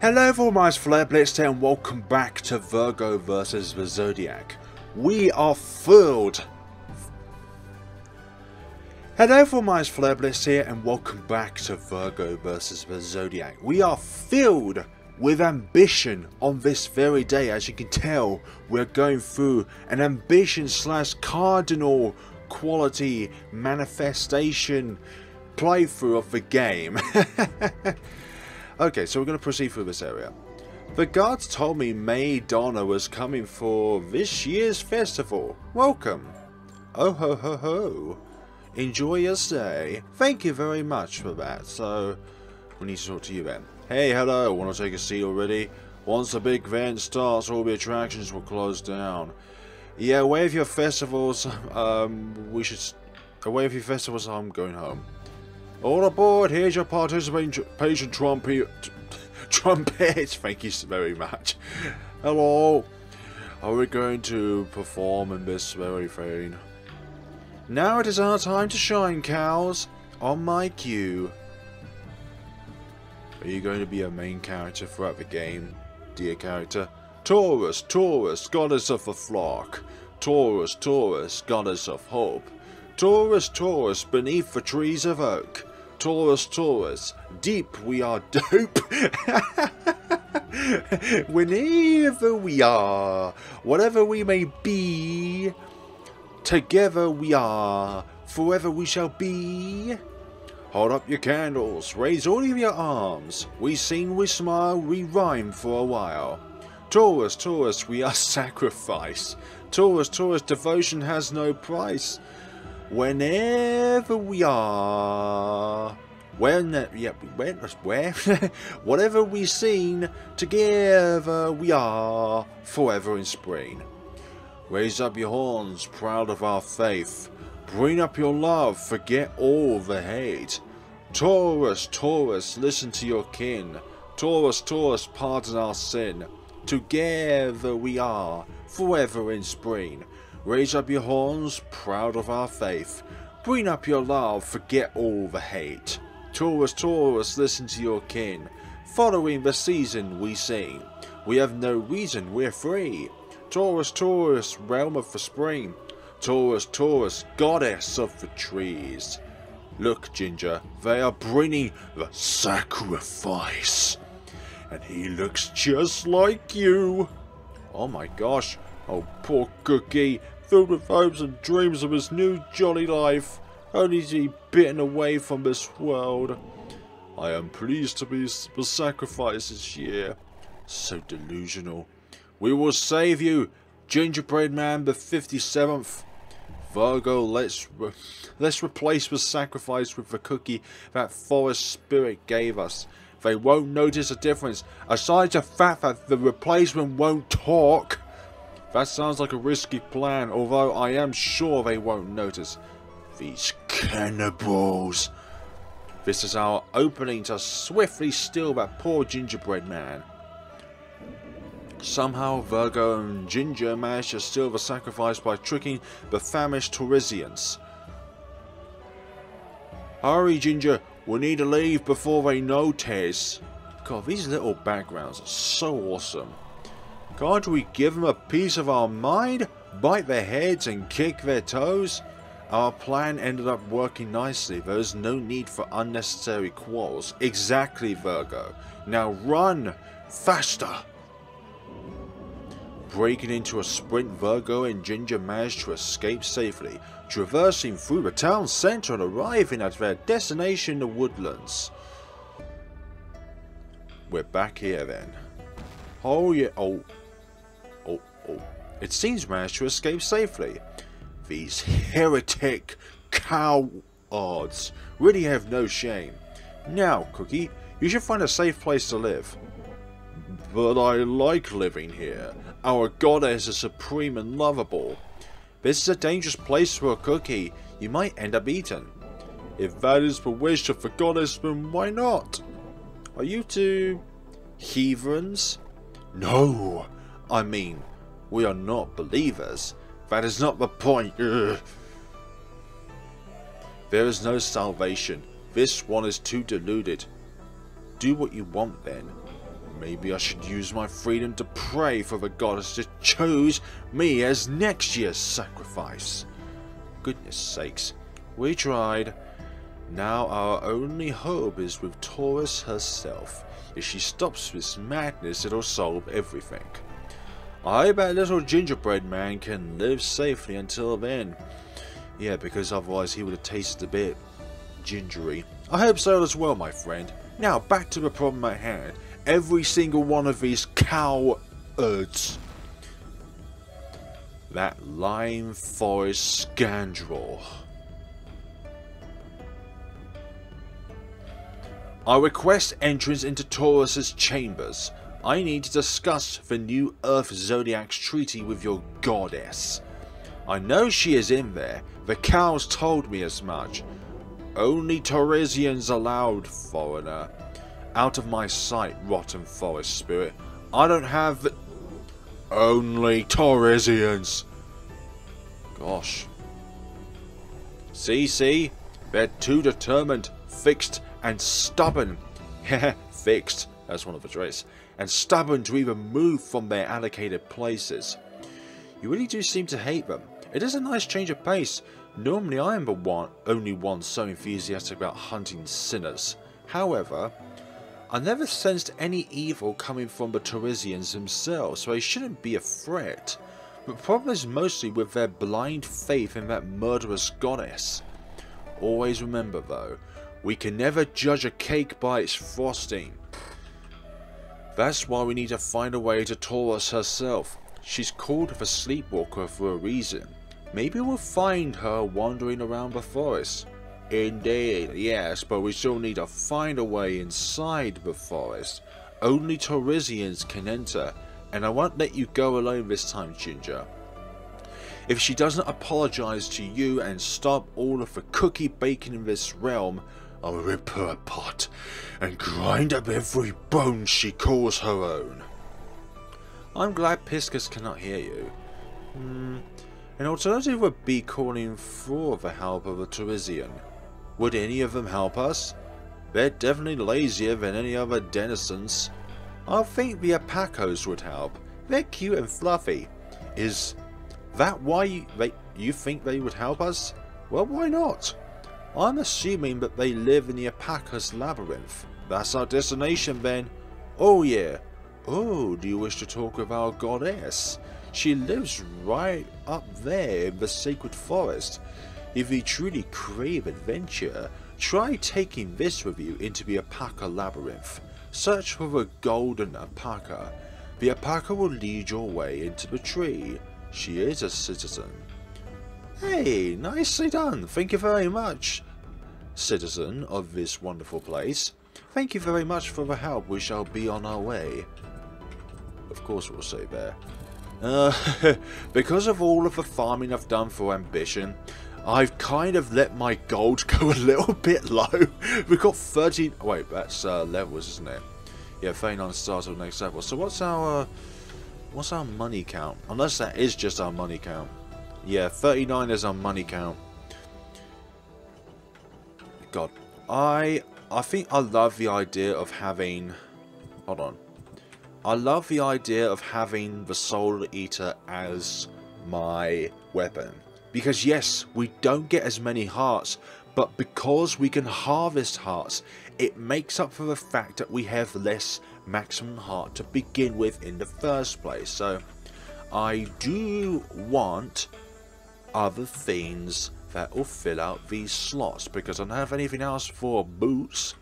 Hello for my Flare Blitz and welcome back to Virgo versus the Zodiac. We are filled. Hello for my Flare Blitz here and welcome back to Virgo versus the Zodiac. We are filled with ambition on this very day. As you can tell, we're going through an ambition slash cardinal quality manifestation playthrough of the game. Okay, so we're going to proceed through this area. The guards told me May Donna was coming for this year's festival. Welcome. Oh ho ho ho. Enjoy your stay. Thank you very much for that. So, we need to talk to you then. Hey, hello. Want to take a seat already? Once the big event starts, all the attractions will close down. Yeah, away with your festivals. Um, we should... Away with your festivals, I'm going home. All aboard, here's your participation trumpet. Trumpet, thank you very much. Hello. Are we going to perform in this very thing? Now it is our time to shine, cows. On my cue. Are you going to be a main character throughout the game, dear character? Taurus, Taurus, goddess of the flock. Taurus, Taurus, goddess of hope. Taurus, Taurus, beneath the trees of oak. Taurus, Taurus, deep we are dope. Whenever we are, whatever we may be, together we are, forever we shall be. Hold up your candles, raise all of your arms. We sing, we smile, we rhyme for a while. Taurus, Taurus, we are sacrifice. Taurus, Taurus, devotion has no price whenever we are, when, yeah, when, where, whatever we seen, together we are, forever in spring. Raise up your horns, proud of our faith. Bring up your love, forget all the hate. Taurus, Taurus, listen to your kin. Taurus, Taurus, pardon our sin. Together we are, forever in spring. Raise up your horns, proud of our faith. Bring up your love, forget all the hate. Taurus, Taurus, listen to your kin. Following the season we sing. We have no reason, we're free. Taurus, Taurus, realm of the spring. Taurus, Taurus, goddess of the trees. Look, Ginger, they are bringing the sacrifice. And he looks just like you. Oh my gosh. Oh, poor Cookie filled with hopes and dreams of his new jolly life, only to be bitten away from this world. I am pleased to be the sacrifice this year. So delusional. We will save you, Gingerbread Man the 57th. Virgo, let's re let's replace the sacrifice with the cookie that forest spirit gave us. They won't notice a difference, aside the fact that the replacement won't talk. That sounds like a risky plan, although I am sure they won't notice. These cannibals. This is our opening to swiftly steal that poor gingerbread man. Somehow Virgo and Ginger manage to steal the sacrifice by tricking the famished Taurasians. Hurry Ginger, we need to leave before they notice. God, these little backgrounds are so awesome. Can't we give them a piece of our mind? Bite their heads and kick their toes? Our plan ended up working nicely. There is no need for unnecessary quarrels. Exactly, Virgo. Now run! Faster! Breaking into a sprint, Virgo and Ginger managed to escape safely, traversing through the town centre and arriving at their destination, the woodlands. We're back here then. Oh yeah, oh, it seems managed to escape safely. These heretic cowards really have no shame. Now, Cookie, you should find a safe place to live. But I like living here. Our goddess is supreme and lovable. This is a dangerous place for a cookie. You might end up eaten. If that is the wish of the goddess, then why not? Are you two... heathens? No! I mean, we are not believers. That is not the point. Ugh. There is no salvation. This one is too deluded. Do what you want then. Maybe I should use my freedom to pray for the goddess to choose me as next year's sacrifice. Goodness sakes, we tried. Now our only hope is with Taurus herself. If she stops this madness, it'll solve everything. I bet little gingerbread man can live safely until then. Yeah, because otherwise he would have tasted a bit gingery. I hope so as well, my friend. Now, back to the problem at hand. Every single one of these cowards. That lime forest scoundrel. I request entrance into Taurus's chambers. I need to discuss the new Earth Zodiac's treaty with your goddess. I know she is in there. The cows told me as much. Only Taurasians allowed, foreigner. Out of my sight, rotten forest spirit. I don't have the... Only Taurasians. Gosh. See, see? They're too determined, fixed, and stubborn. Fixed. That's one of the traits. And stubborn to even move from their allocated places. You really do seem to hate them. It is a nice change of pace. Normally I am the one, only one so enthusiastic about hunting sinners. However, I never sensed any evil coming from the Taurasians themselves, so I shouldn't be a threat. The problem is mostly with their blind faith in that murderous goddess. Always remember though, we can never judge a cake by its frosting. That's why we need to find a way to Taurus herself. She's called the Sleepwalker for a reason. Maybe we'll find her wandering around the forest. Indeed, yes, but we still need to find a way inside the forest. Only Taurasians can enter, and I won't let you go alone this time, Ginger. If she doesn't apologize to you and stop all of the cookie baking in this realm, I'll rip her apart and grind up every bone she calls her own. I'm glad Pisces cannot hear you. Hmm. An alternative would be calling for the help of a Taurasian. Would any of them help us? They're definitely lazier than any other denizens. I think the Alpacas would help. They're cute and fluffy. Is that why you, they, you think they would help us? Well, why not? I'm assuming that they live in the Alpacas Labyrinth. That's our destination then. Oh yeah. Oh, do you wish to talk with our goddess? She lives right up there in the sacred forest. If you truly crave adventure, try taking this with you into the Alpaca Labyrinth. Search for the Golden Alpaca. The Alpaca will lead your way into the tree. She is a citizen. Hey, nicely done. Thank you very much, citizen of this wonderful place. Thank you very much for the help. We shall be on our way. Of course we'll say there. Uh, because of all of the farming I've done for ambition, I've kind of let my gold go a little bit low. We've got 13... Wait, that's uh, levels, isn't it? Yeah, 39 stars on next level. So what's our... Uh, what's our money count? Unless that is just our money count. Yeah, 39 is our money count. God, I I think I love the idea of having... Hold on. I love the idea of having the Soul Eater as my weapon. Because yes, we don't get as many hearts, but because we can harvest hearts, it makes up for the fact that we have less maximum heart to begin with in the first place. So I do want other things that will fill out these slots because I don't have anything else for boots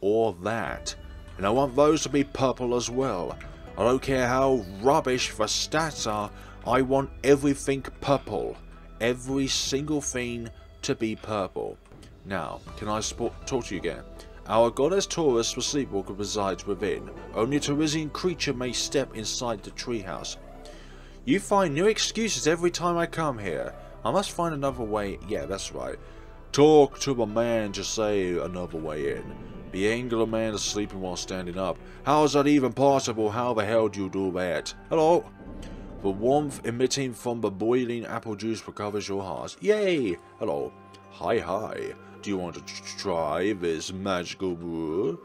or that. And I want those to be purple as well. I don't care how rubbish the stats are, I want everything purple. Every single thing to be purple. Now, can I talk to you again? Our goddess Taurus, the sleepwalker, resides within. Only a Taurasian creature may step inside the treehouse. You find new excuses every time I come here. I must find another way. Yeah, that's right. Talk to a man to say another way in. The angular man is sleeping while standing up. How is that even possible? How the hell do you do that? Hello? The warmth emitting from the boiling apple juice recovers your heart. Yay! Hello. Hi, hi. Do you want to try this magical brew?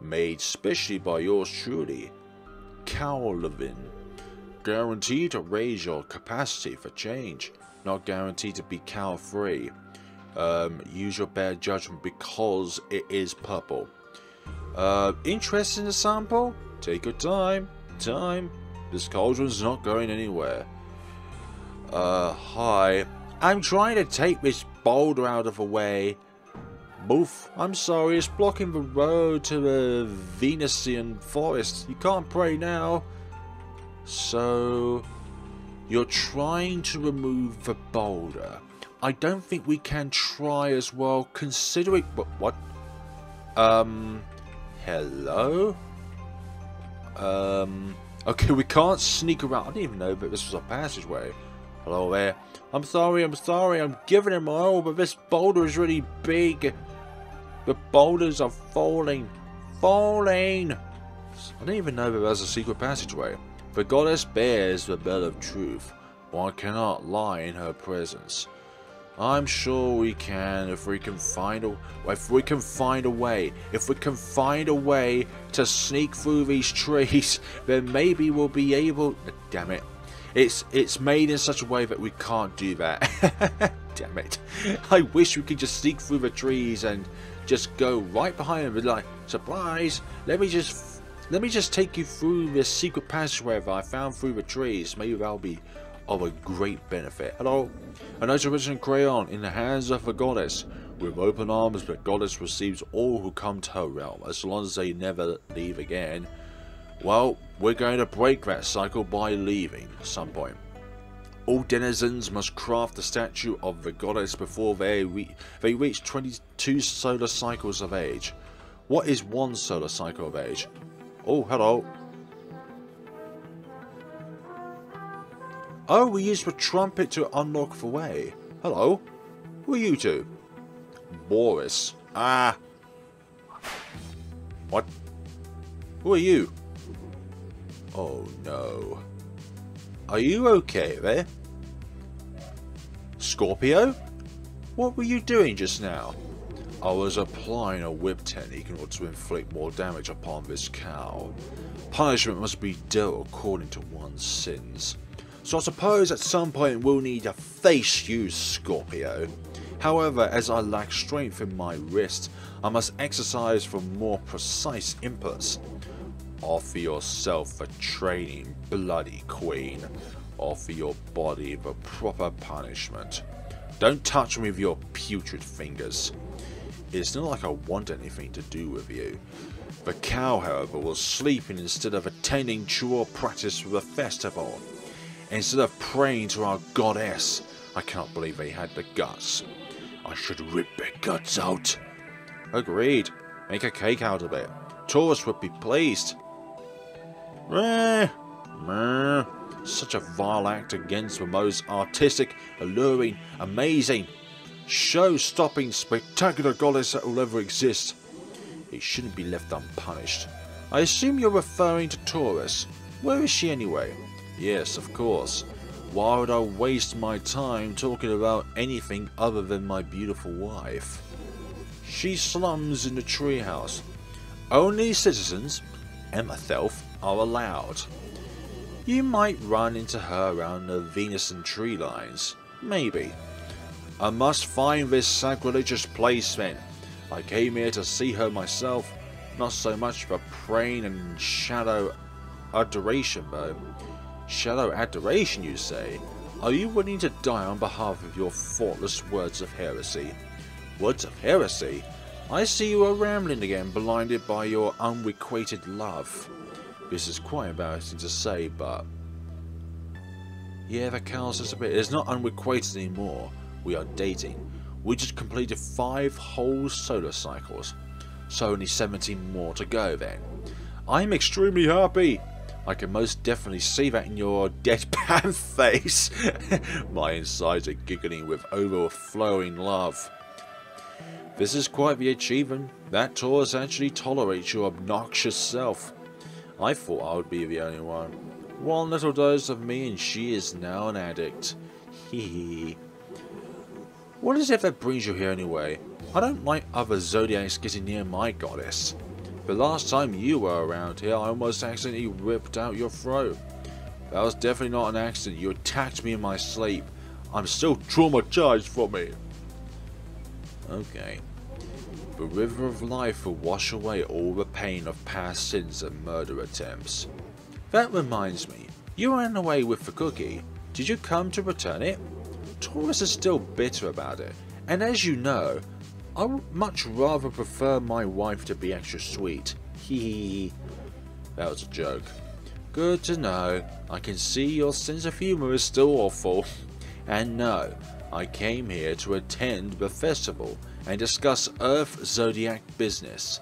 made specially by yours truly, Calvin. Guaranteed to raise your capacity for change, not guaranteed to be cow free. Um, use your bad judgment because it is purple. Uh, interest in the sample? Take your time. Time. This cauldron's not going anywhere. Uh, hi. I'm trying to take this boulder out of the way. Boof, I'm sorry, it's blocking the road to the Venusian forest. You can't pray now. So, you're trying to remove the boulder. I don't think we can try as well, considering... But what? Um, hello? Um, okay, we can't sneak around. I didn't even know that this was a passageway. Hello there. I'm sorry, I'm sorry, I'm giving it my all, but this boulder is really big. The boulders are falling. Falling! I didn't even know there was a secret passageway. The goddess bears the bell of truth. One cannot lie in her presence. I'm sure we can if we can find a if we can find a way. If we can find a way to sneak through these trees, then maybe we'll be able damn it. It's it's made in such a way that we can't do that. damn it. I wish we could just sneak through the trees and just go right behind them and like surprise let me just let me just take you through this secret passageway that I found through the trees maybe that'll be of a great benefit. Hello, a nice original crayon in the hands of a goddess. With open arms, the goddess receives all who come to her realm, as long as they never leave again. Well, we're going to break that cycle by leaving at some point. All denizens must craft the statue of the goddess before they, re they reach 22 solar cycles of age. What is one solar cycle of age? Oh, hello. Oh, we use the trumpet to unlock the way. Hello. Who are you two? Boris. Ah. What? Who are you? Oh no. Are you okay there? Scorpio? What were you doing just now? I was applying a whip technique in order to inflict more damage upon this cow. Punishment must be dealt according to one's sins. So I suppose at some point we'll need to face you, Scorpio. However, as I lack strength in my wrist, I must exercise for more precise inputs. Offer yourself a training, bloody queen. Offer your body the proper punishment. Don't touch me with your putrid fingers. It's not like I want anything to do with you. The cow, however, was sleeping instead of attending chore practice for the festival. Instead of praying to our goddess, I cannot believe they had the guts. I should rip their guts out. Agreed. Make a cake out of it. Taurus would be pleased. Meh. Meh. Such a vile act against the most artistic, alluring, amazing, show-stopping, spectacular goddess that will ever exist. It shouldn't be left unpunished. I assume you're referring to Taurus. Where is she anyway? Yes, of course. Why would I waste my time talking about anything other than my beautiful wife? She slums in the treehouse. Only citizens, and myself, are allowed. You might run into her around the Venusian tree lines. Maybe. I must find this sacrilegious place then. I came here to see her myself, not so much for praying and shadow adoration though. Shadow adoration, you say? Are you willing to die on behalf of your thoughtless words of heresy? Words of heresy? I see you are rambling again, blinded by your unrequited love. This is quite embarrassing to say, but... Yeah, that counts as a bit. It's not unrequited anymore. We are dating. We just completed five whole solar cycles. So only 17 more to go then. I'm extremely happy. I can most definitely see that in your deadpan face. My insides are giggling with overflowing love. This is quite the achievement. That Taurus actually tolerates your obnoxious self. I thought I would be the only one. One little dose of me and she is now an addict. Hee What is it that brings you here anyway? I don't like other zodiacs getting near my goddess. The last time you were around here, I almost accidentally ripped out your throat. That was definitely not an accident. You attacked me in my sleep. I'm still traumatized from it. Okay. The river of life will wash away all the pain of past sins and murder attempts. That reminds me, you ran away with the cookie. Did you come to return it? Taurus is still bitter about it, and as you know, I would much rather prefer my wife to be extra sweet. Hee That was a joke. Good to know. I can see your sense of humour is still awful. And no, I came here to attend the festival and discuss Earth Zodiac business.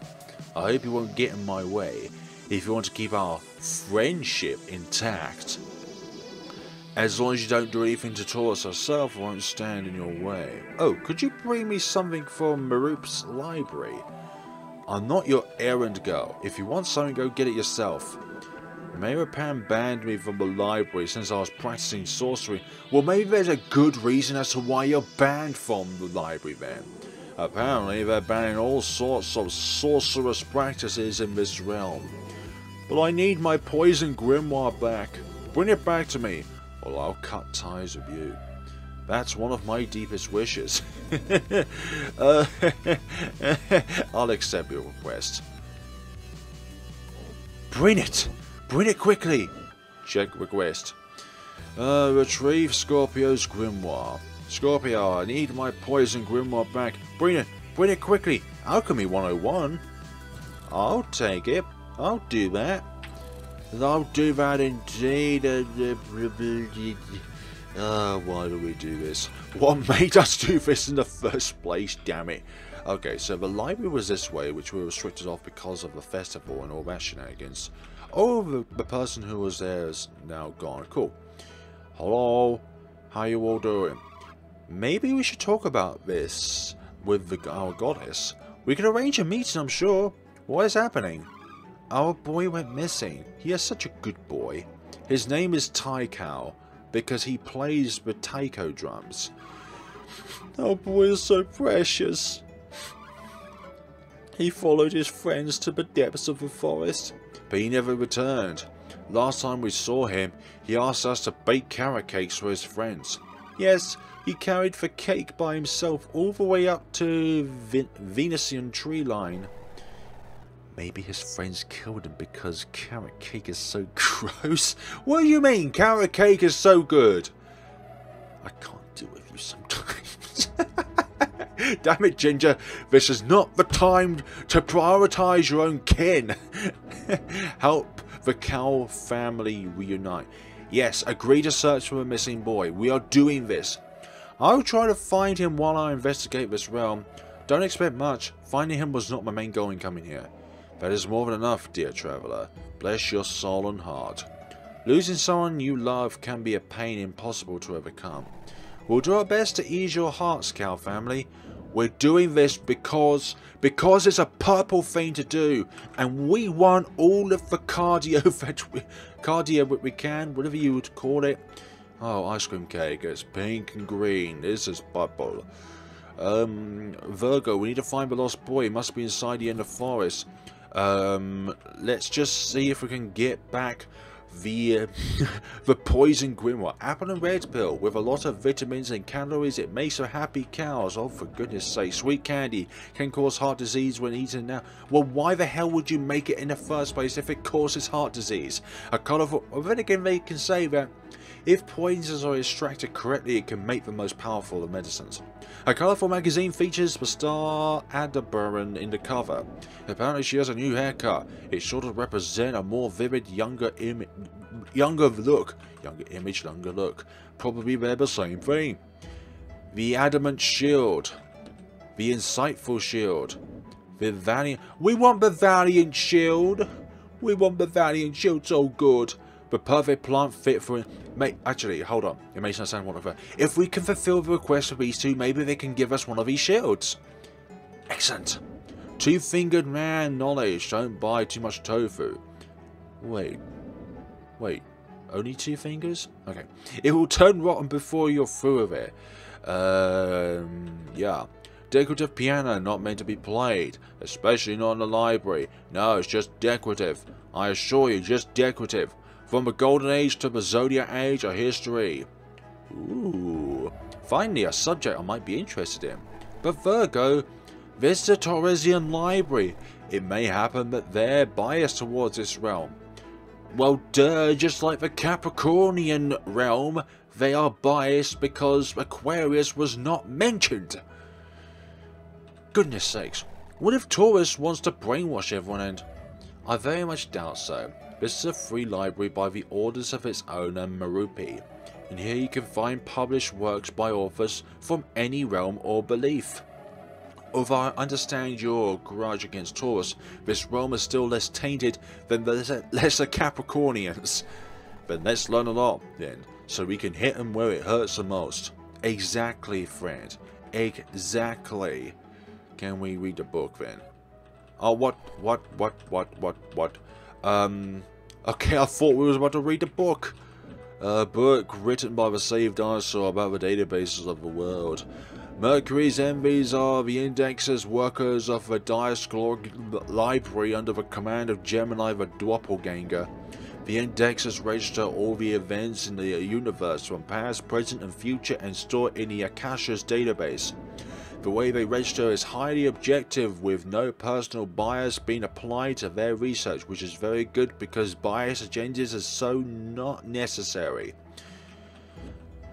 I hope you won't get in my way if you want to keep our friendship intact. As long as you don't do anything to Taurus herself, I won't stand in your way. Oh, could you bring me something from Marup's library? I'm not your errand girl. If you want something, go get it yourself. Meropan banned me from the library since I was practicing sorcery. Well, maybe there's a good reason as to why you're banned from the library then. Apparently, they're banning all sorts of sorcerous practices in this realm. But I need my poison grimoire back. Bring it back to me I'll cut ties with you. That's one of my deepest wishes. uh, I'll accept your request. Bring it! Bring it quickly! Check request. Uh, retrieve Scorpio's grimoire. Scorpio, I need my poison grimoire back. Bring it! Bring it quickly! Alchemy 101. I'll take it. I'll do that. I'll do that indeed. Uh, why do we do this? What made us do this in the first place, damn it? Okay, so the library was this way, which we were restricted off because of the festival and all that shenanigans. Oh, the, the person who was there is now gone. Cool. Hello, how you all doing? Maybe we should talk about this with the, our goddess. We can arrange a meeting, I'm sure. What is happening? Our boy went missing. He is such a good boy. His name is Taiko because he plays the taiko drums. Our boy is so precious. He followed his friends to the depths of the forest, but he never returned. Last time we saw him, he asked us to bake carrot cakes for his friends. Yes, he carried the cake by himself all the way up to Ven Venusian tree line. Maybe his friends killed him because carrot cake is so gross. What do you mean carrot cake is so good? I can't deal with you sometimes. Damn it, Ginger. This is not the time to prioritize your own kin. Help the Cow family reunite. Yes, agree to search for a missing boy. We are doing this. I'll try to find him while I investigate this realm. Don't expect much. Finding him was not my main goal in coming here. That is more than enough, dear traveller. Bless your soul and heart. Losing someone you love can be a pain impossible to overcome. We'll do our best to ease your hearts, Cow family. We're doing this because because it's a purple thing to do, and we want all of the cardio that we, cardio that we can, whatever you would call it. Oh, ice cream cake. It's pink and green. This is purple. Um, Virgo, we need to find the lost boy. He must be inside the end of forest. Um, let's just see if we can get back the the poison grimoire apple and red pill with a lot of vitamins and calories. It makes for happy cows. Oh for goodness sake. Sweet candy can cause heart disease when eaten now. Well why the hell would you make it in the first place if it causes heart disease? A colorful well, then again they can say that if poisons are extracted correctly, it can make the most powerful of medicines. A colourful magazine features the star Aldebaran in the cover. Apparently she has a new haircut. It sure to represent a more vivid, younger image, younger look. Younger image, younger look. Probably they're the same thing. The Adamant Shield. The Insightful Shield. The Valiant... We want the Valiant Shield! We want the Valiant Shield so good! The perfect plant fit for... Mate, actually, hold on. It makes no sound whatever. If we can fulfill the request of these two, maybe they can give us one of these shields. Excellent. Two-fingered man knowledge. Don't buy too much tofu. Wait. Wait. Only two fingers? Okay. It will turn rotten before you're through with it. Um, yeah. decorative piano not meant to be played, especially not in the library. No, it's just decorative. I assure you, just decorative. From the Golden Age to the Zodiac Age of history. Ooh, finally a subject I might be interested in. But Virgo, visit the Taurasian library. It may happen that they're biased towards this realm. Well, duh, just like the Capricornian realm, they are biased because Aquarius was not mentioned. Goodness sakes, what if Taurus wants to brainwash everyone and... I very much doubt so. This is a free library by the orders of its owner Marupi, and here you can find published works by authors from any realm or belief. Although I understand your grudge against Taurus, this realm is still less tainted than the lesser Capricornians. But let's learn a lot, then, so we can hit them where it hurts the most. Exactly, friend. Exactly. Can we read the book, then? Oh, what, what, what, what, what, what? Um, okay, I thought we was about to read the book. A book written by the Saved Dinosaur about the databases of the world. Mercury's envies are the indexes workers of the Diasclor library under the command of Gemini the Doppelganger. The indexes register all the events in the universe from past, present and future and store in the Akasha's database. The way they register is highly objective with no personal bias being applied to their research which is very good because bias agendas are so not necessary.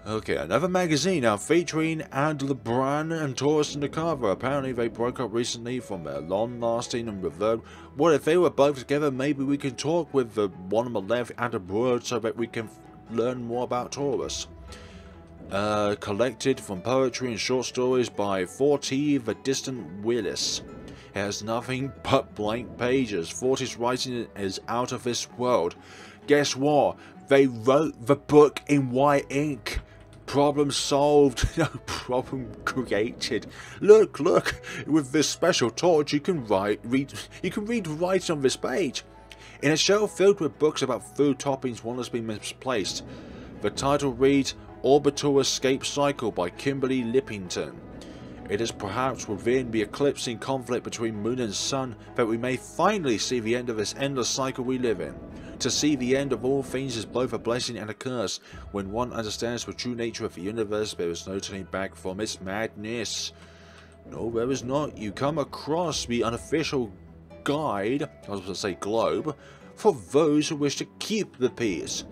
Okay, another magazine now featuring Aldebaran and Taurus cover. Apparently they broke up recently from their long-lasting and revered. What if they were both together? Maybe we can talk with the one on the left and abroad so that we can learn more about Taurus uh, collected from poetry and short stories by Forty the Distant Willis. It has nothing but blank pages. Forty's writing is out of this world. Guess what? They wrote the book in white ink. Problem solved. No problem created. Look, look. With this special torch, you can write, read, you can read writing on this page. In a shelf filled with books about food toppings, one has been misplaced. The title reads Orbital Escape Cycle by Kimberly Lippington. It is perhaps within the eclipsing conflict between moon and sun that we may finally see the end of this endless cycle we live in. To see the end of all things is both a blessing and a curse. When one understands the true nature of the universe, there is no turning back from its madness. No, there is not. You come across the unofficial guide, I was going to say globe, for those who wish to keep the peace.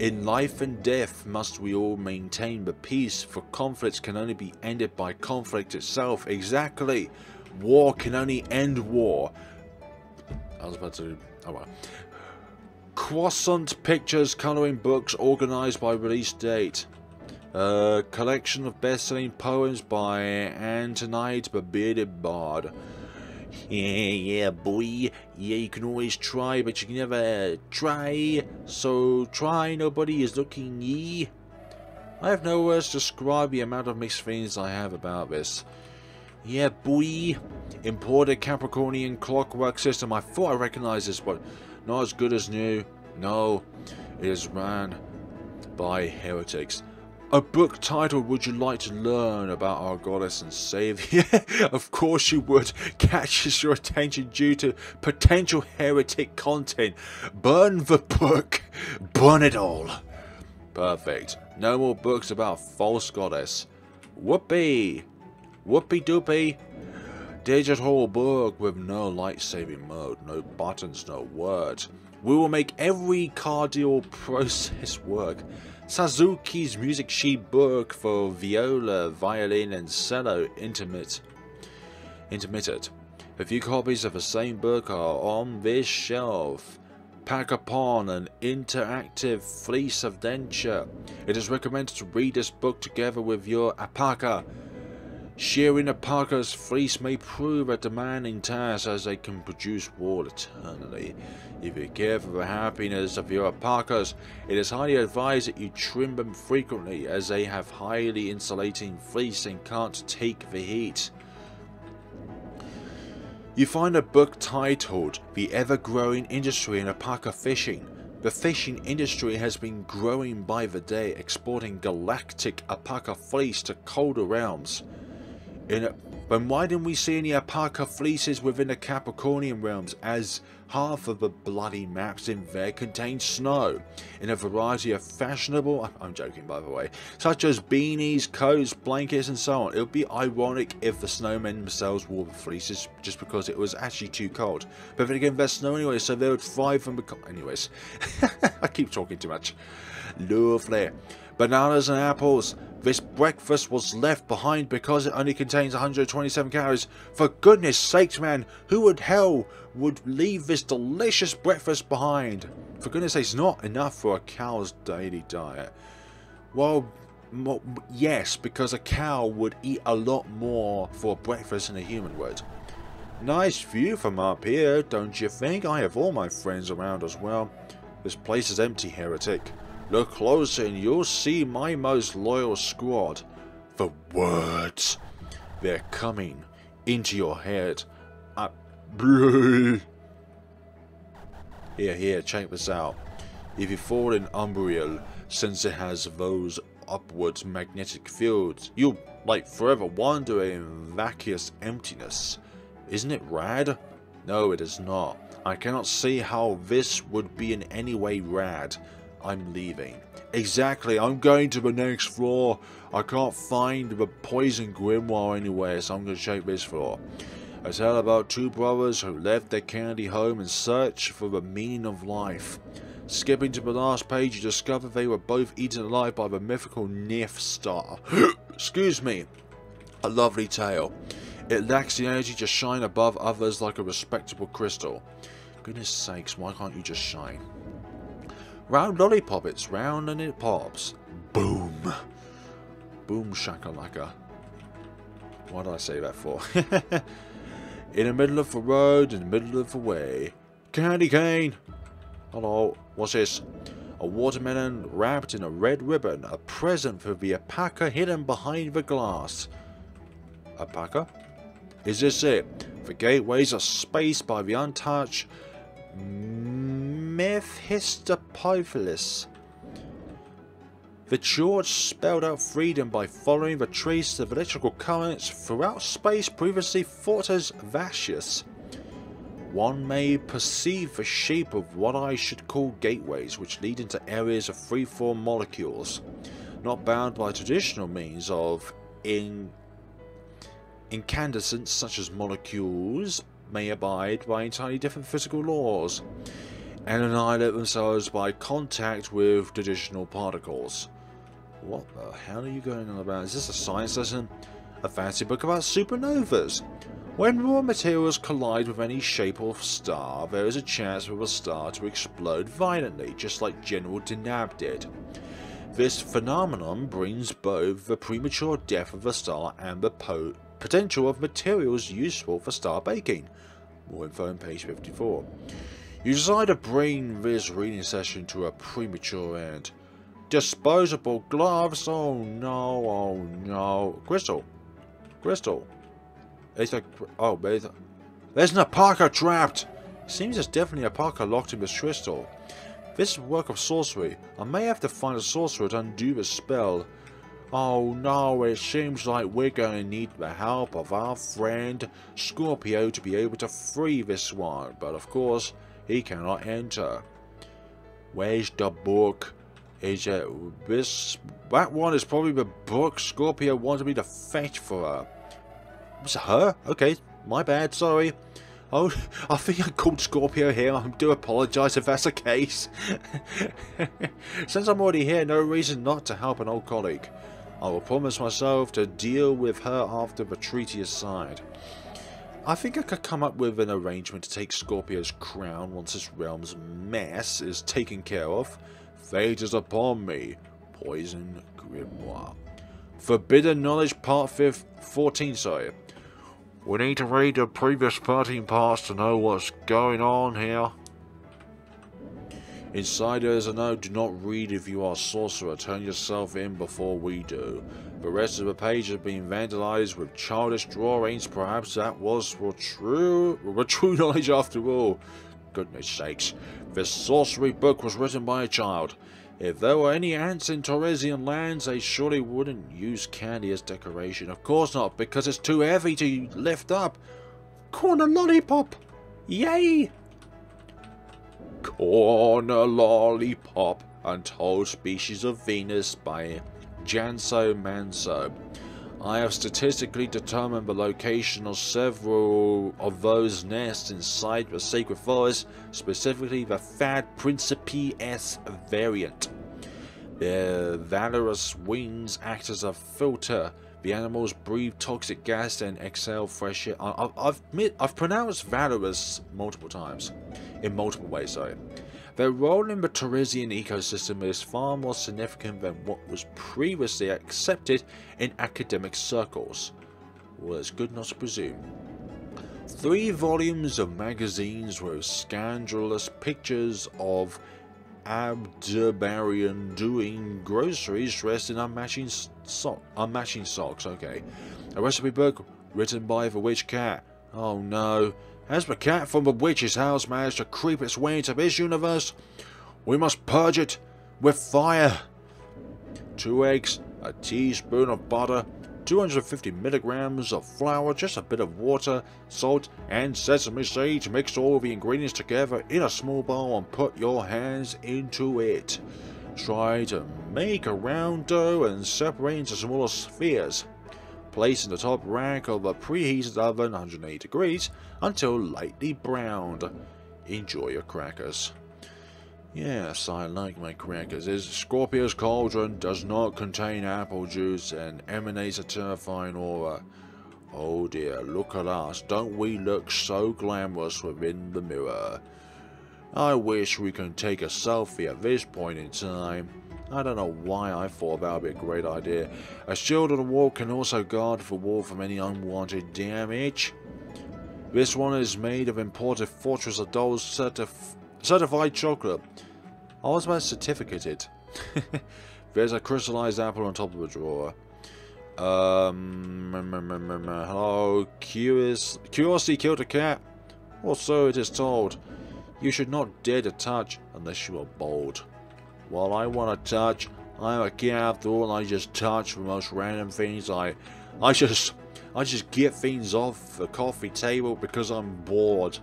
In life and death must we all maintain the peace, for conflicts can only be ended by conflict itself. Exactly. War can only end war. I was about to... Oh well. Croissant Pictures colouring books organised by release date. A collection of best-selling poems by Antonite the Bearded Bard. Yeah, yeah, boy. Yeah, you can always try, but you can never try. So try, nobody is looking ye. I have no words to describe the amount of mixed feelings I have about this. Yeah, boy. Imported Capricornian clockwork system. I thought I recognized this, but not as good as new. No, it is ran by heretics. A book titled Would You Like to Learn About Our Goddess and Saviour? of course you would. Catches your attention due to potential heretic content. Burn the book. Burn it all. Perfect. No more books about false goddess. Whoopee. Whoopee doopee. Digital book with no light-saving mode, no buttons, no words. We will make every cardio process work. Suzuki's music sheet book for viola, violin and cello intermit, intermitted. A few copies of the same book are on this shelf. Pack upon an interactive fleece of denture. It is recommended to read this book together with your alpaca Shearing a parka's fleece may prove a demanding task as they can produce wool eternally. If you care for the happiness of your alpacas, it is highly advised that you trim them frequently as they have highly insulating fleece and can't take the heat. You find a book titled The Ever-Growing Industry in Alpaca Fishing. The fishing industry has been growing by the day, exporting galactic alpaca fleece to colder realms. In But why didn't we see any Alpaca fleeces within the Capricornian realms as half of the bloody maps in there contain snow in a variety of fashionable, I'm joking by the way, such as beanies, coats, blankets and so on. It would be ironic if the snowmen themselves wore the fleeces just because it was actually too cold. But then again, there's snow anyway, so they would thrive from the... Anyways, I keep talking too much. Lovely. Bananas and apples. This breakfast was left behind because it only contains 127 calories. For goodness sakes, man, who would hell would leave this delicious breakfast behind? For goodness sakes, not enough for a cow's daily diet. Well, yes, because a cow would eat a lot more for breakfast than a human would. Nice view from up here, don't you think? I have all my friends around as well. This place is empty, heretic. Look closer and you'll see my most loyal squad. The words. They're coming into your head. Here, here, check this out. If you fall in Umbriel, since it has those upwards magnetic fields, you'll, like, forever wander in vacuous emptiness. Isn't it rad? No, it is not. I cannot see how this would be in any way rad. I'm leaving. Exactly, I'm going to the next floor. I can't find the poison grimoire anywhere, so I'm going to check this floor. I tell about two brothers who left their candy home in search for the meaning of life. Skipping to the last page, you discover they were both eaten alive by the mythical Nif star. Excuse me. A lovely tale. It lacks the energy to shine above others like a respectable crystal. Goodness sakes, why can't you just shine? Round lollipop, it's round and it pops. Boom. Boom shakalaka. What did I say that for? in the middle of the road, in the middle of the way. Candy cane! Hello, what's this? A watermelon wrapped in a red ribbon. A present for the alpaca hidden behind the glass. Alpaca? Is this it? The gateways are spaced by the untouched Mephistopheles. The George spelled out freedom by following the trace of electrical currents throughout space previously thought as vacuous. One may perceive the shape of what I should call gateways which lead into areas of free-form molecules, not bound by traditional means of in incandescence such as molecules may abide by entirely different physical laws and annihilate themselves by contact with traditional particles. What the hell are you going on about? Is this a science lesson? A fancy book about supernovas? When raw materials collide with any shape or star, there is a chance for the star to explode violently, just like General Deneb did. This phenomenon brings both the premature death of the star and the po potential of materials useful for star baking. More info on page 54. You decide to bring this reading session to a premature end. Disposable gloves? Oh no, oh no. Crystal. Crystal. It's a... Oh, there's, a, there's an alpaca trapped! Seems there's definitely a alpaca locked in this crystal. This is work of sorcery. I may have to find a sorcerer to undo the spell. Oh no, it seems like we're going to need the help of our friend Scorpio to be able to free this one. But of course, he cannot enter. Where's the book? Is it this? That one is probably the book Scorpio wanted me to fetch for her. Was it her? Okay, my bad, sorry. Oh, I think I called Scorpio here. I do apologise if that's the case. Since I'm already here, no reason not to help an old colleague. I will promise myself to deal with her after the treaty is signed. I think I could come up with an arrangement to take Scorpio's crown once this realm's mess is taken care of. Fate is upon me. Poison Grimoire. Forbidden Knowledge Part 5, 14, sorry. We need to read the previous 13 parts to know what's going on here. Insiders a note, do not read if you are a sorcerer. Turn yourself in before we do. The rest of the page has been vandalized with childish drawings. Perhaps that was for true, for true knowledge after all. Goodness sakes. This sorcery book was written by a child. If there were any ants in Taurasian lands, they surely wouldn't use candy as decoration. Of course not, because it's too heavy to lift up. Corner lollipop! Yay! Corner lollipop, and untold species of Venus by Janso Manso. I have statistically determined the location of several of those nests inside the sacred forest, specifically the Fad Principe S variant. Their valorous wings act as a filter. The animals breathe toxic gas and exhale fresh air. I've, I've, I've pronounced valorous multiple times, in multiple ways, sorry. Their role in the Taurasian ecosystem is far more significant than what was previously accepted in academic circles. Well, it's good not to presume. Three volumes of magazines with scandalous pictures of Abderbarian doing groceries dressed in unmatching, so unmatching socks. Okay. A recipe book written by the witch cat. Oh no. Has the cat from the witch's house managed to creep its way into this universe? We must purge it with fire. Two eggs, a teaspoon of butter, 250 milligrams of flour, just a bit of water, salt, and sesame seeds. Mix all the ingredients together in a small bowl and put your hands into it. Try to make a round dough and separate into smaller spheres. Place in the top rack of a preheated oven 180 degrees until lightly browned. Enjoy your crackers. Yes, I like my crackers. This Scorpio's Cauldron does not contain apple juice and emanates a terrifying aura. Oh dear, look at us. Don't we look so glamorous within the mirror? I wish we could take a selfie at this point in time. I don't know why I thought that would be a great idea. A shield on the wall can also guard the wall from any unwanted damage. This one is made of imported Fortress of Dolls certif certified chocolate. I was about certificated. There's a crystallized apple on top of the drawer. Um, mm, mm, mm, hello, curious, curiosity killed a cat, or so it is told. You should not dare to touch unless you are bold. While I want to touch, I'm a kid after all, I just touch the most random things. I, I just, I just get things off the coffee table because I'm bored.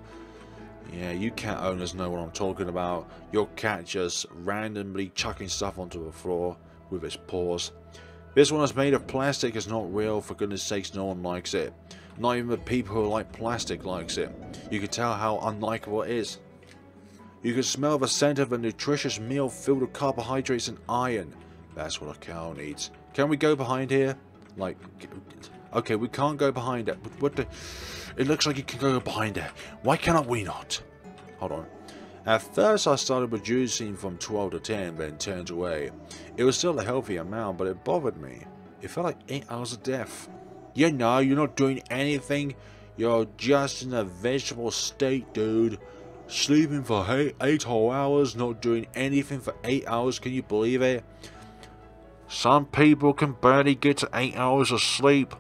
Yeah, you cat owners know what I'm talking about. Your cat just randomly chucking stuff onto the floor with its paws. This one is made of plastic, it's not real, for goodness sakes no one likes it. Not even the people who like plastic likes it. You can tell how unlikable it is. You can smell the scent of a nutritious meal filled with carbohydrates and iron. That's what a cow needs. Can we go behind here? Like, okay, we can't go behind it. But what the? It looks like you can go behind it. Why cannot we not? Hold on. At first I started reducing from 12 to 10, then turned away. It was still a healthy amount, but it bothered me. It felt like 8 hours of death. You know, you're not doing anything. You're just in a vegetable state, dude. Sleeping for eight, eight whole hours, not doing anything for eight hours, can you believe it? Some people can barely get to eight hours of sleep.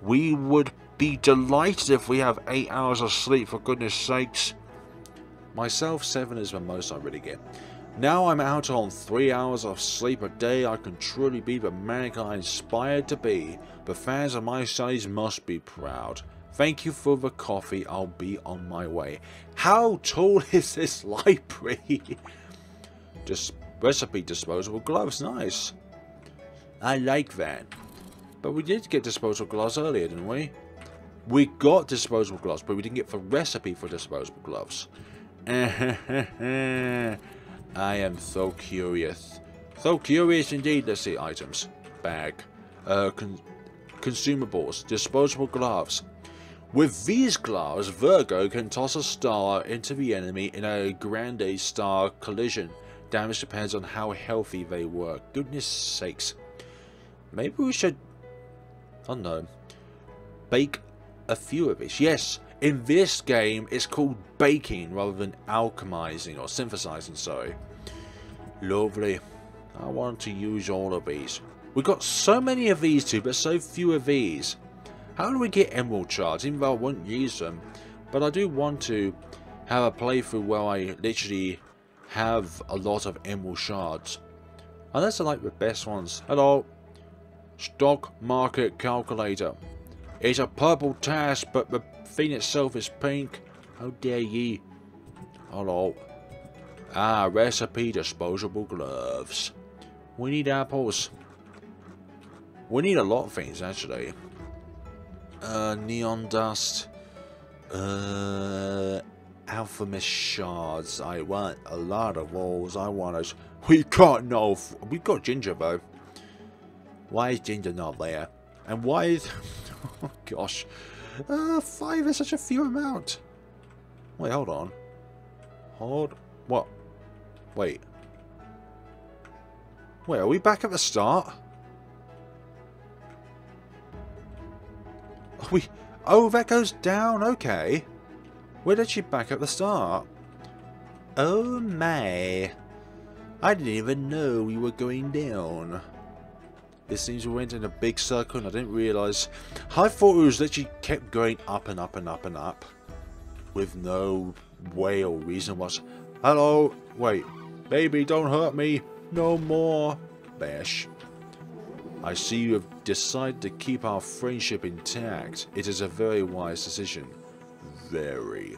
We would be delighted if we have eight hours of sleep, for goodness sakes. Myself, seven is the most I really get. Now I'm out on three hours of sleep a day, I can truly be the man I inspired to be. The fans of my studies must be proud. Thank you for the coffee. I'll be on my way. How tall is this library? Just recipe disposable gloves. Nice. I like that. But we did get disposable gloves earlier, didn't we? We got disposable gloves, but we didn't get the recipe for disposable gloves. I am so curious. So curious indeed. Let's see items. Bag. Uh, con consumables. Disposable gloves. With these gloves, Virgo can toss a star into the enemy in a grande star collision. Damage depends on how healthy they were. Goodness sakes. Maybe we should, oh I don't know, bake a few of these. Yes, in this game, it's called baking rather than alchemizing or synthesizing, sorry. Lovely. I want to use all of these. We've got so many of these too, but so few of these. How do we get emerald shards? Even though I won't use them, but I do want to have a playthrough where I literally have a lot of emerald shards. Unless I like the best ones. Hello. Stock market calculator. It's a purple task, but the thing itself is pink. How dare ye? Hello. Ah, recipe disposable gloves. We need apples. We need a lot of things, actually. Uh, neon dust. Uh, alchemist shards. I want a lot of those. I want us. We got no. We got ginger though. Why is ginger not there? And why is? Oh gosh, uh, five is such a few amount. Wait, hold on. Hold. What? Wait. Wait, are we back at the start? We... Oh, that goes down. Okay. Where did she back at the start. Oh my. I didn't even know we were going down. It seems we went in a big circle and I didn't realise. I thought it was literally kept going up and up and up and up. With no way or reason was. Hello? Wait. Baby, don't hurt me. No more. Bash. I see you have decided to keep our friendship intact. It is a very wise decision. Very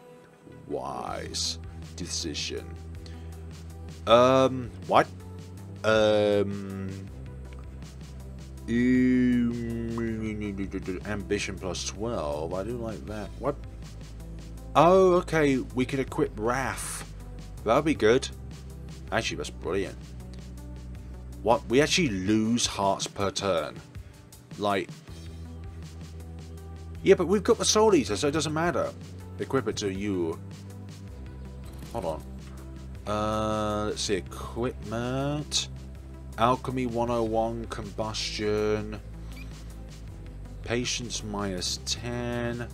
wise decision. Um, what? Um, ambition plus 12. I do like that. What? Oh, okay. We can equip Wrath. That'll be good. Actually, that's brilliant. What? We actually lose hearts per turn. Like... Yeah, but we've got the Soul Eater, so it doesn't matter. Equip it to you. Hold on. Uh, let's see. Equipment. Alchemy 101. Combustion. Patience minus 10.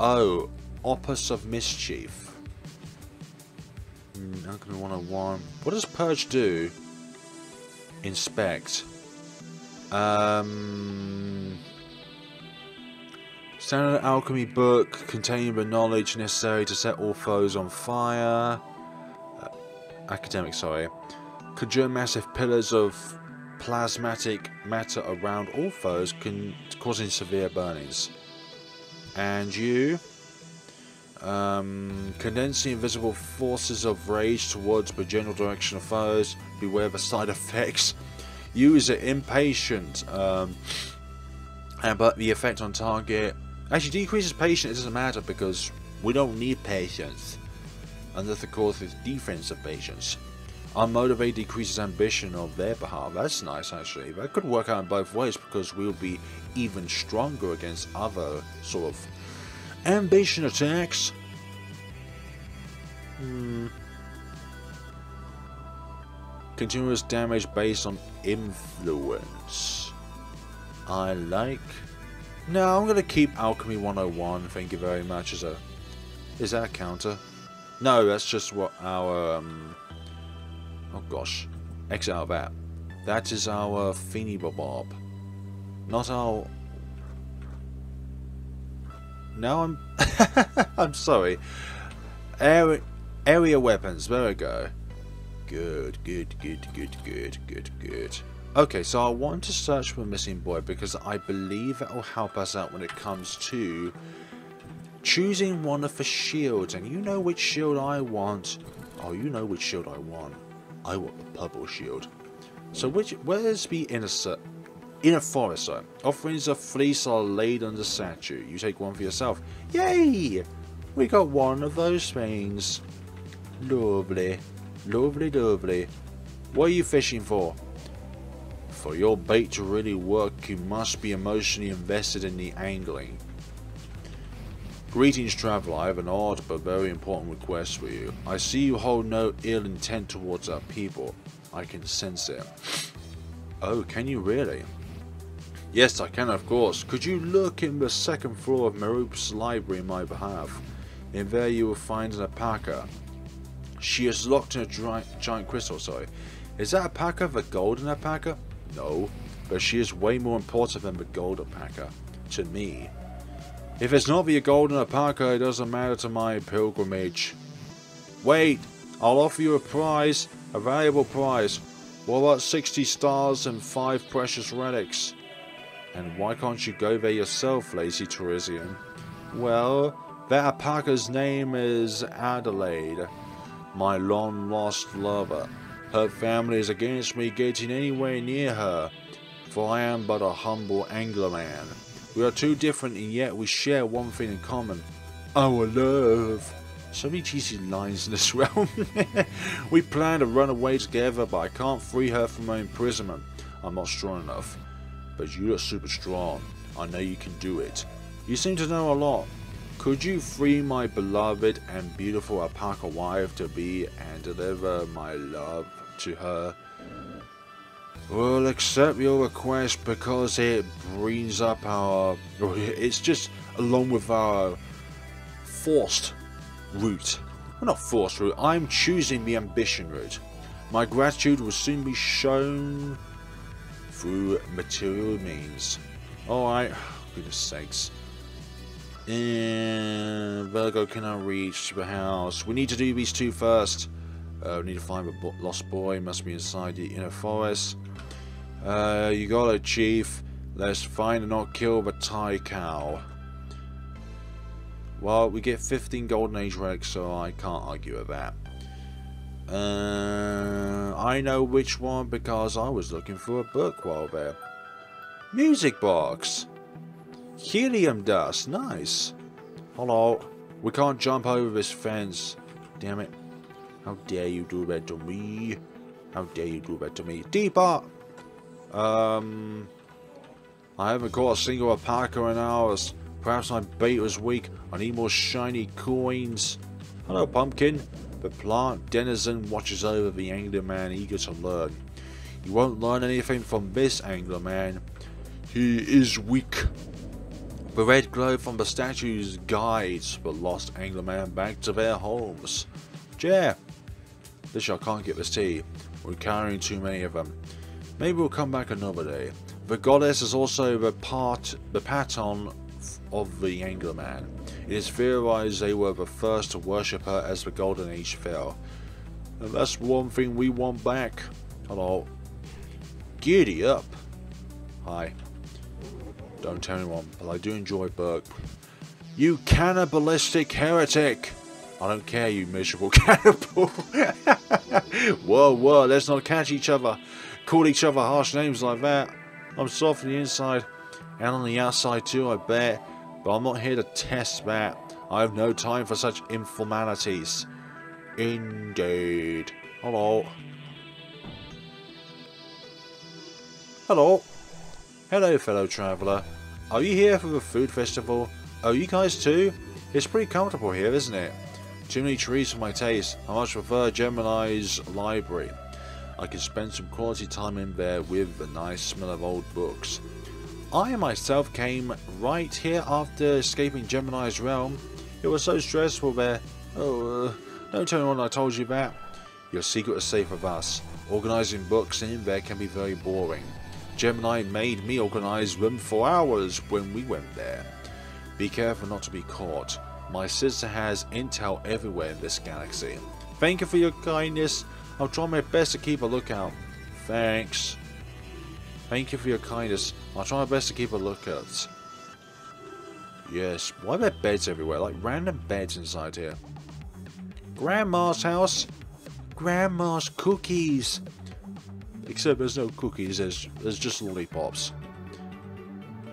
Oh. Opus of Mischief. Mm, Alchemy 101. What does Purge do? Inspect. Um, standard alchemy book containing the knowledge necessary to set all foes on fire. Uh, academic, sorry. Conjure massive pillars of plasmatic matter around all foes, can, causing severe burnings. And you? Um, condense the invisible forces of rage towards the general direction of foes. Beware of the side effects. Use it impatient. Um, but the effect on target actually decreases patience. It doesn't matter because we don't need patience. Unless the course is defensive patience. Unmotivated decreases ambition on their behalf. That's nice actually. That could work out in both ways because we'll be even stronger against other sort of Ambition attacks. Hmm. Continuous damage based on influence. I like... No, I'm going to keep Alchemy 101, thank you very much, as a... Is that a counter? No, that's just what our... Um... Oh gosh. Exit out that. That is our Feeny Bob. Not our no, I'm... I'm sorry. Area, area weapons. There we go. Good, good, good, good, good, good, good. Okay, so I want to search for Missing Boy because I believe it will help us out when it comes to choosing one of the shields. And you know which shield I want. Oh, you know which shield I want. I want the purple shield. So which, where's the innocent? In a forest zone, offerings of fleece are laid on the statue. You take one for yourself. Yay! We got one of those things. Lovely. Lovely, lovely. What are you fishing for? For your bait to really work, you must be emotionally invested in the angling. Greetings, traveler. I have an odd but very important request for you. I see you hold no ill intent towards our people. I can sense it. Oh, can you really? Yes, I can, of course. Could you look in the second floor of Merop's library in my behalf? In there you will find an alpaca. She is locked in a giant crystal, sorry. Is that alpaca the golden alpaca? No, but she is way more important than the gold alpaca. To me. If it's not the golden alpaca, it doesn't matter to my pilgrimage. Wait, I'll offer you a prize, a valuable prize. What about 60 stars and 5 precious relics? And why can't you go there yourself, lazy Taurasian? Well, that alpaca's name is Adelaide, my long-lost lover. Her family is against me getting anywhere near her, for I am but a humble anglerman. We are too different and yet we share one thing in common. Our love. So many cheesy lines in this realm. we plan to run away together, but I can't free her from my imprisonment. I'm not strong enough. But you look super strong. I know you can do it. You seem to know a lot. Could you free my beloved and beautiful alpaca wife to be and deliver my love to her? We'll accept your request because it brings up our... It's just along with our forced route. Well, not forced route, I'm choosing the ambition route. My gratitude will soon be shown through material means. Alright, goodness sakes. And Virgo cannot reach the house. We need to do these two first. Uh, we need to find the lost boy. Must be inside the inner forest. Uh, you got it, Chief. Let's find and not kill the Thai cow. Well, we get 15 Golden Age relics, so I can't argue with that. Uh, I know which one because I was looking for a book while there. Music box. Helium dust. Nice. Hello. We can't jump over this fence. Damn it. How dare you do that to me? How dare you do that to me? Deeper! Um, I haven't caught a single alpaca in hours. Perhaps my bait was weak. I need more shiny coins. Hello, Pumpkin. The plant denizen watches over the angler man eager to learn. You won't learn anything from this angler man. He is weak. The red glow from the statues guides the lost angler man back to their homes. Yeah. This I can't get this tea. We're carrying too many of them. Maybe we'll come back another day. The goddess is also the part, the patron of the Angler Man. It is theorized they were the first to worship her as the Golden Age fell. And that's one thing we want back. Hello. Giddy up. Hi. Don't tell anyone, but I do enjoy Burke. You cannibalistic heretic! I don't care, you miserable cannibal. whoa, whoa, let's not catch each other call each other harsh names like that. I'm soft on the inside and on the outside too, I bet. But I'm not here to test that. I have no time for such informalities. Indeed. Hello. Hello. Hello, fellow traveller. Are you here for the food festival? Oh, you guys too? It's pretty comfortable here, isn't it? Too many trees for my taste. I much prefer Gemini's library. I can spend some quality time in there with the nice smell of old books. I myself came right here after escaping Gemini's realm. It was so stressful there. Oh, uh, don't tell anyone I told you that. Your secret is safe with us. Organising books in there can be very boring. Gemini made me organise them for hours when we went there. Be careful not to be caught. My sister has intel everywhere in this galaxy. Thank you for your kindness. I'll try my best to keep a lookout. Thanks. Thank you for your kindness. I'll try my best to keep a lookout. Yes, why are there beds everywhere? Like random beds inside here. Grandma's house. Grandma's cookies. Except there's no cookies, there's, there's just lollipops.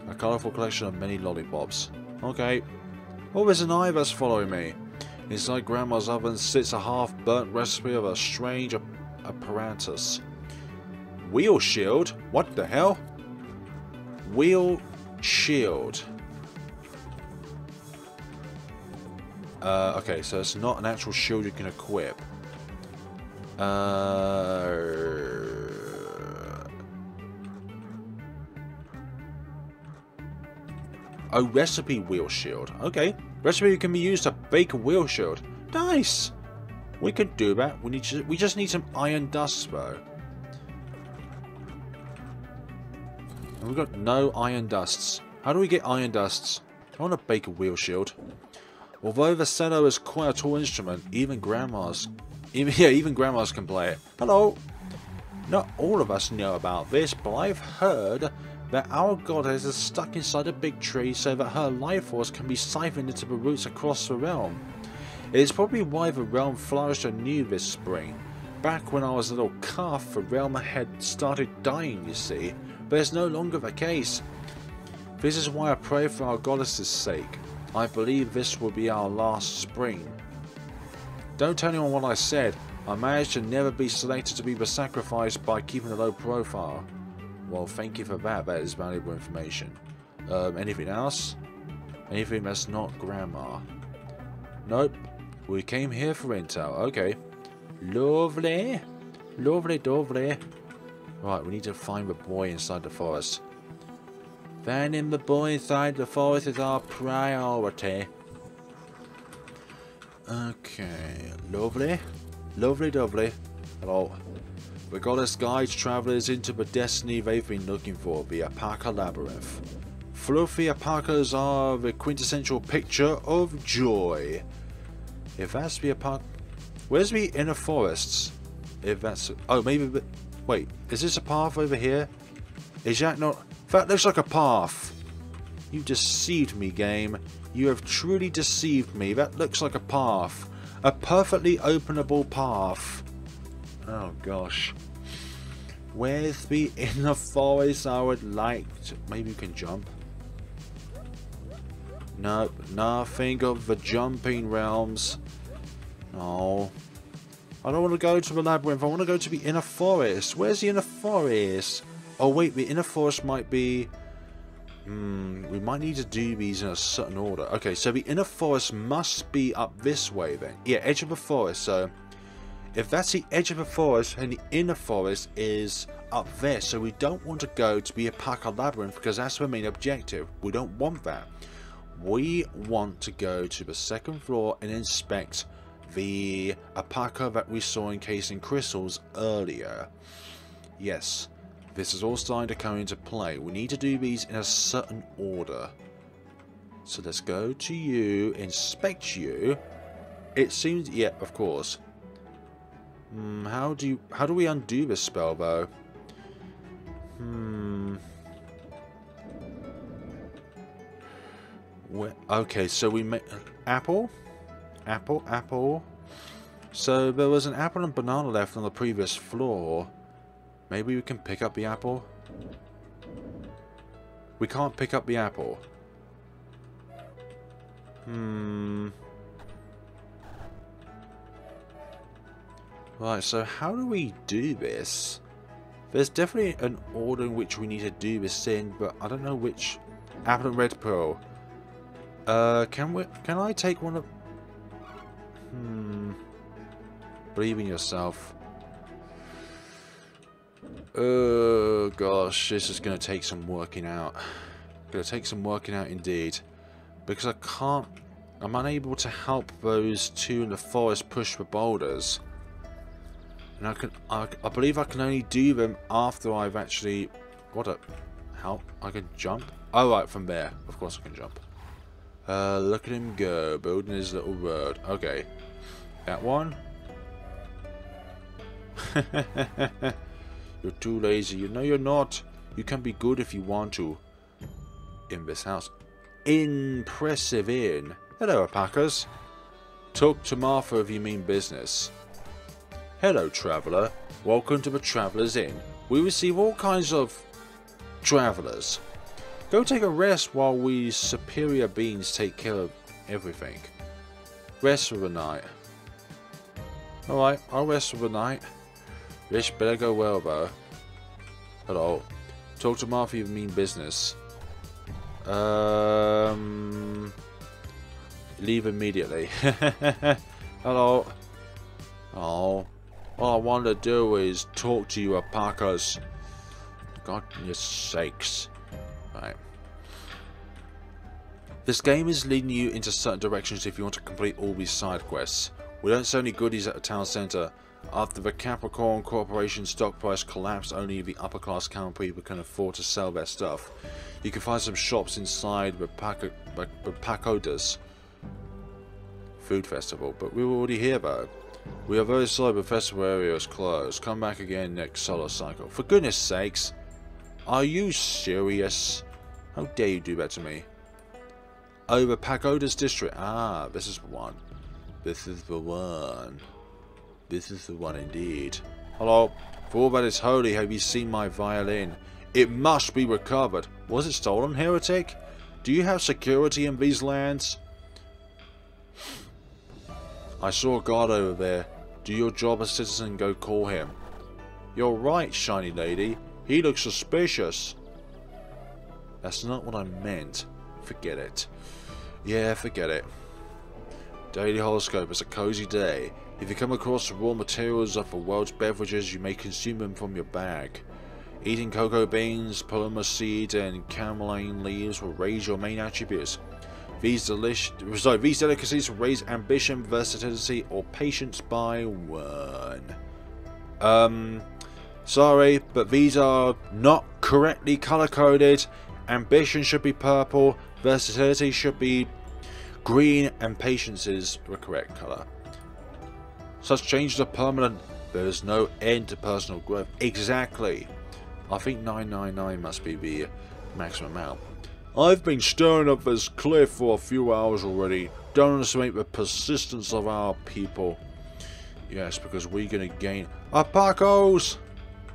A colourful collection of many lollipops. Okay. Oh, there's an ibis following me. Inside Grandma's oven sits a half-burnt recipe of a strange apparatus. Wheel shield? What the hell? Wheel shield. Uh, okay, so it's not an actual shield you can equip. Uh, a recipe wheel shield. Okay. Recipe can be used to bake a wheel shield. Nice! We could do that. We need to, we just need some iron dust though. And we've got no iron dusts. How do we get iron dusts? I want to bake a wheel shield. Although the cello is quite a tall instrument, even grandmas, even yeah, even grandmas can play it. Hello. Not all of us know about this, but I've heard that our goddess is stuck inside a big tree so that her life force can be siphoned into the roots across the realm. It is probably why the realm flourished anew this spring. Back when I was a little calf, the realm had started dying, you see, but it's no longer the case. This is why I pray for our goddess's sake. I believe this will be our last spring. Don't tell anyone what I said. I managed to never be selected to be the sacrifice by keeping a low profile. Well, thank you for that. That is valuable information. Um, anything else? Anything that's not grandma? Nope. We came here for intel. Okay. Lovely. Lovely, lovely. Right, we need to find the boy inside the forest. Finding the boy inside the forest is our priority. Okay, lovely. Lovely, lovely. Hello. Us guides travellers into the destiny they've been looking for, the Alpaca Labyrinth. Fluffy Alpacas are the quintessential picture of joy. If that's the Alpaca... Where's the inner forests? If that's... Oh, maybe... Wait, is this a path over here? Is that not... That looks like a path. You deceived me, game. You have truly deceived me. That looks like a path. A perfectly openable path. Oh gosh. Where's the inner forest I would like to... Maybe you can jump. Nope, nothing of the jumping realms. No. I don't want to go to the labyrinth. I want to go to the inner forest. Where's the inner forest? Oh wait, the inner forest might be... Hmm, we might need to do these in a certain order. Okay, so the inner forest must be up this way then. Yeah, edge of the forest, so... If that's the edge of the forest, and the inner forest is up there, so we don't want to go to the Alpaca Labyrinth because that's the main objective. We don't want that. We want to go to the second floor and inspect the Alpaca that we saw encasing crystals earlier. Yes, this is all starting to come into play. We need to do these in a certain order. So let's go to you, inspect you. It seems, yeah, of course. Hmm, how do you, how do we undo this spell though? Hmm. Where, okay, so we make apple, apple, apple. So there was an apple and banana left on the previous floor. Maybe we can pick up the apple. We can't pick up the apple. Hmm. Right, so how do we do this? There's definitely an order in which we need to do this in, but I don't know which. Apple and Red Pearl. Uh, can we? Can I take one of? Hmm. Believe in yourself. Oh gosh, this is going to take some working out. Going to take some working out indeed, because I can't. I'm unable to help those two in the forest push the boulders. And I can, I, I believe I can only do them after I've actually, what a, how, I can jump? Oh right, from there, of course I can jump. Uh, look at him go, building his little road. Okay, that one. you're too lazy, you know you're not. You can be good if you want to. In this house. Impressive inn. Hello, Alpacas. Talk to Martha if you mean business. Hello, traveller. Welcome to the Traveller's Inn. We receive all kinds of travellers. Go take a rest while we superior beings take care of everything. Rest for the night. Alright, I'll rest for the night. This better go well though. Hello. Talk to Martha you mean business. Um, leave immediately. Hello. Oh. All I want to do is talk to you, Alpacas. God your sakes. Right. This game is leading you into certain directions if you want to complete all these side quests. We don't sell any goodies at the town centre. After the Capricorn Corporation stock price collapsed, only the upper class common people can afford to sell their stuff. You can find some shops inside the, Paco the Food Festival, but we were already here though. We are very sorry the festival area is closed. Come back again next solar cycle. For goodness sakes! Are you serious? How dare you do that to me? Over Pagoda's district. Ah, this is one. This is the one. This is the one indeed. Hello. For all that is holy, have you seen my violin? It must be recovered. Was it stolen, heretic? Do you have security in these lands? I saw guard over there. Do your job as citizen go call him. You're right, shiny lady. He looks suspicious. That's not what I meant. Forget it. Yeah, forget it. Daily horoscope is a cozy day. If you come across raw materials of the world's beverages, you may consume them from your bag. Eating cocoa beans, paloma seed, and camelline leaves will raise your main attributes. These, delicious, sorry, these delicacies will raise ambition, versatility, or patience by one. Um, sorry, but these are not correctly color-coded. Ambition should be purple, versatility should be green, and patience is the correct color. Such changes are permanent. There is no end to personal growth. Exactly. I think 999 must be the maximum amount. I've been staring up this cliff for a few hours already. Don't underestimate the persistence of our people. Yes, because we're going to gain... Ah, Pacos!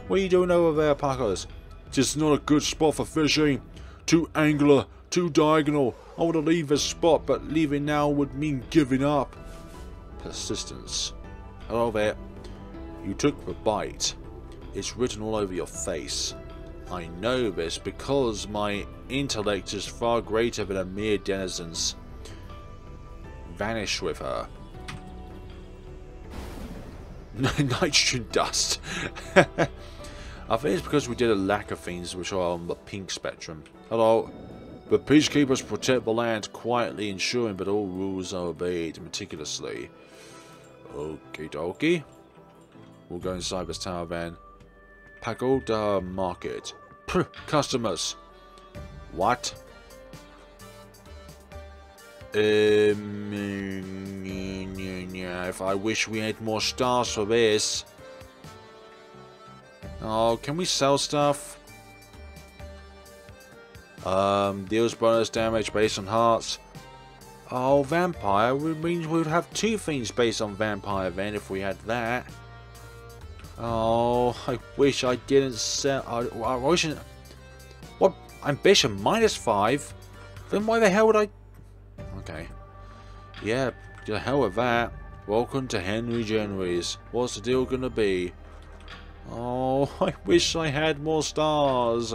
What are you doing over there, Pacos? It's not a good spot for fishing. Too angular, too diagonal. I want to leave this spot, but leaving now would mean giving up. Persistence. Hello there. You took the bite. It's written all over your face. I know this because my intellect is far greater than a mere denizen's. Vanish with her. Nitrogen dust. I think it's because we did a lack of things which are on the pink spectrum. Hello. The peacekeepers protect the land quietly, ensuring that all rules are obeyed meticulously. Okie dokie. We'll go inside this tower van. Pagoda Market. Puh, customers. What? Um, mm, mm, mm, if I wish we had more stars for this. Oh, can we sell stuff? Um, deals bonus damage based on hearts. Oh, vampire. Means we would have two things based on vampire then if we had that. Oh, I wish I didn't sell. I, I wish. What ambition minus five? Then why the hell would I? Okay. Yeah, the hell with that. Welcome to Henry January's. What's the deal gonna be? Oh, I wish I had more stars.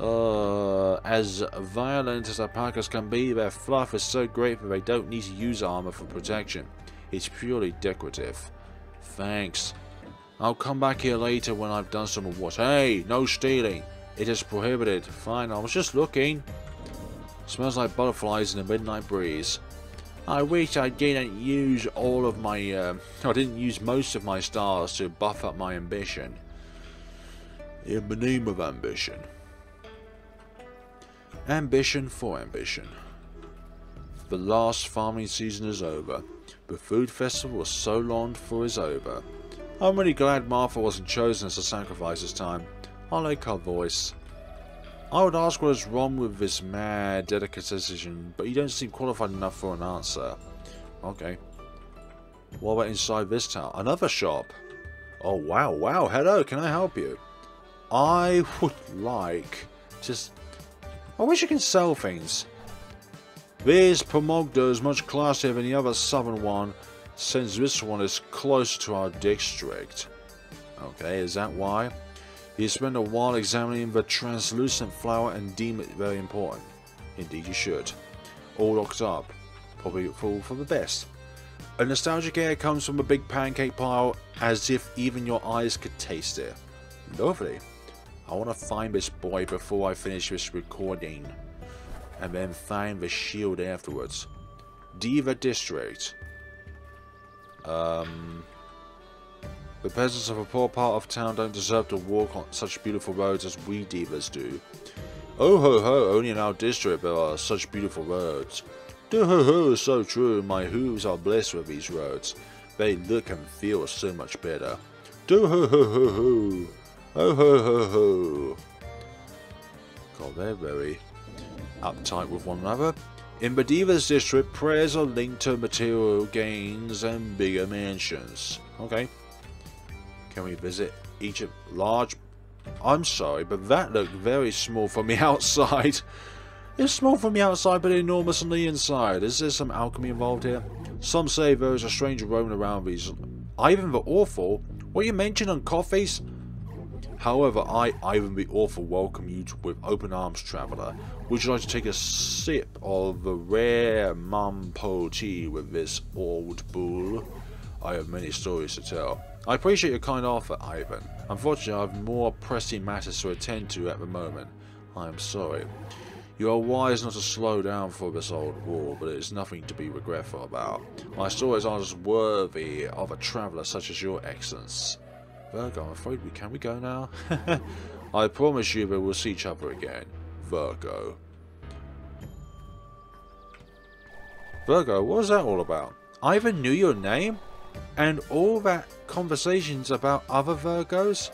Uh, as violent as alpacas can be, their fluff is so great that they don't need to use armor for protection. It's purely decorative. Thanks. I'll come back here later when I've done some what. Hey, no stealing. It is prohibited. Fine, I was just looking. Smells like butterflies in a midnight breeze. I wish I didn't use all of my, uh, I didn't use most of my stars to buff up my ambition. In the name of ambition. Ambition for ambition. The last farming season is over. The food festival was so longed for is over. I'm really glad Martha wasn't chosen as a sacrifice this time. I like her voice. I would ask what is wrong with this mad decision, but you don't seem qualified enough for an answer. Okay. What about inside this town? Another shop. Oh wow, wow, hello, can I help you? I would like just I wish you can sell things. This Pomogda is much classier than the other southern one, since this one is close to our district. Okay, is that why? You spend a while examining the translucent flower and deem it very important. Indeed you should. All locked up. Probably fall for the best. A nostalgic air comes from a big pancake pile, as if even your eyes could taste it. Lovely. I want to find this boy before I finish this recording. And then find the shield afterwards. Diva District. Um... The peasants of a poor part of town don't deserve to walk on such beautiful roads as we divas do. Oh ho ho, only in our district there are such beautiful roads. Do ho ho, so true, my hooves are blessed with these roads. They look and feel so much better. Do ho ho ho ho, ho ho ho ho. God, they're very uptight with one another. In Badiva's district, prayers are linked to material gains and bigger mansions. Okay. Can we visit Egypt? large... I'm sorry, but that looked very small from the outside. It's small from the outside, but enormous on the inside. Is there some alchemy involved here? Some say there is a stranger roaming around these... Ivan the Awful? What you mentioned on coffees? However, I, Ivan the Awful, welcome you to, with open arms, traveller. Would you like to take a sip of the rare Mumpo tea with this old bull? I have many stories to tell. I appreciate your kind offer, Ivan. Unfortunately, I have more pressing matters to attend to at the moment. I am sorry. You are wise not to slow down for this old war, but it is nothing to be regretful about. My stories aren't as worthy of a traveller such as your excellence. Virgo, I'm afraid we can we go now? I promise you that we'll see each other again. Virgo. Virgo, what was that all about? I even knew your name? And all that conversations about other Virgos?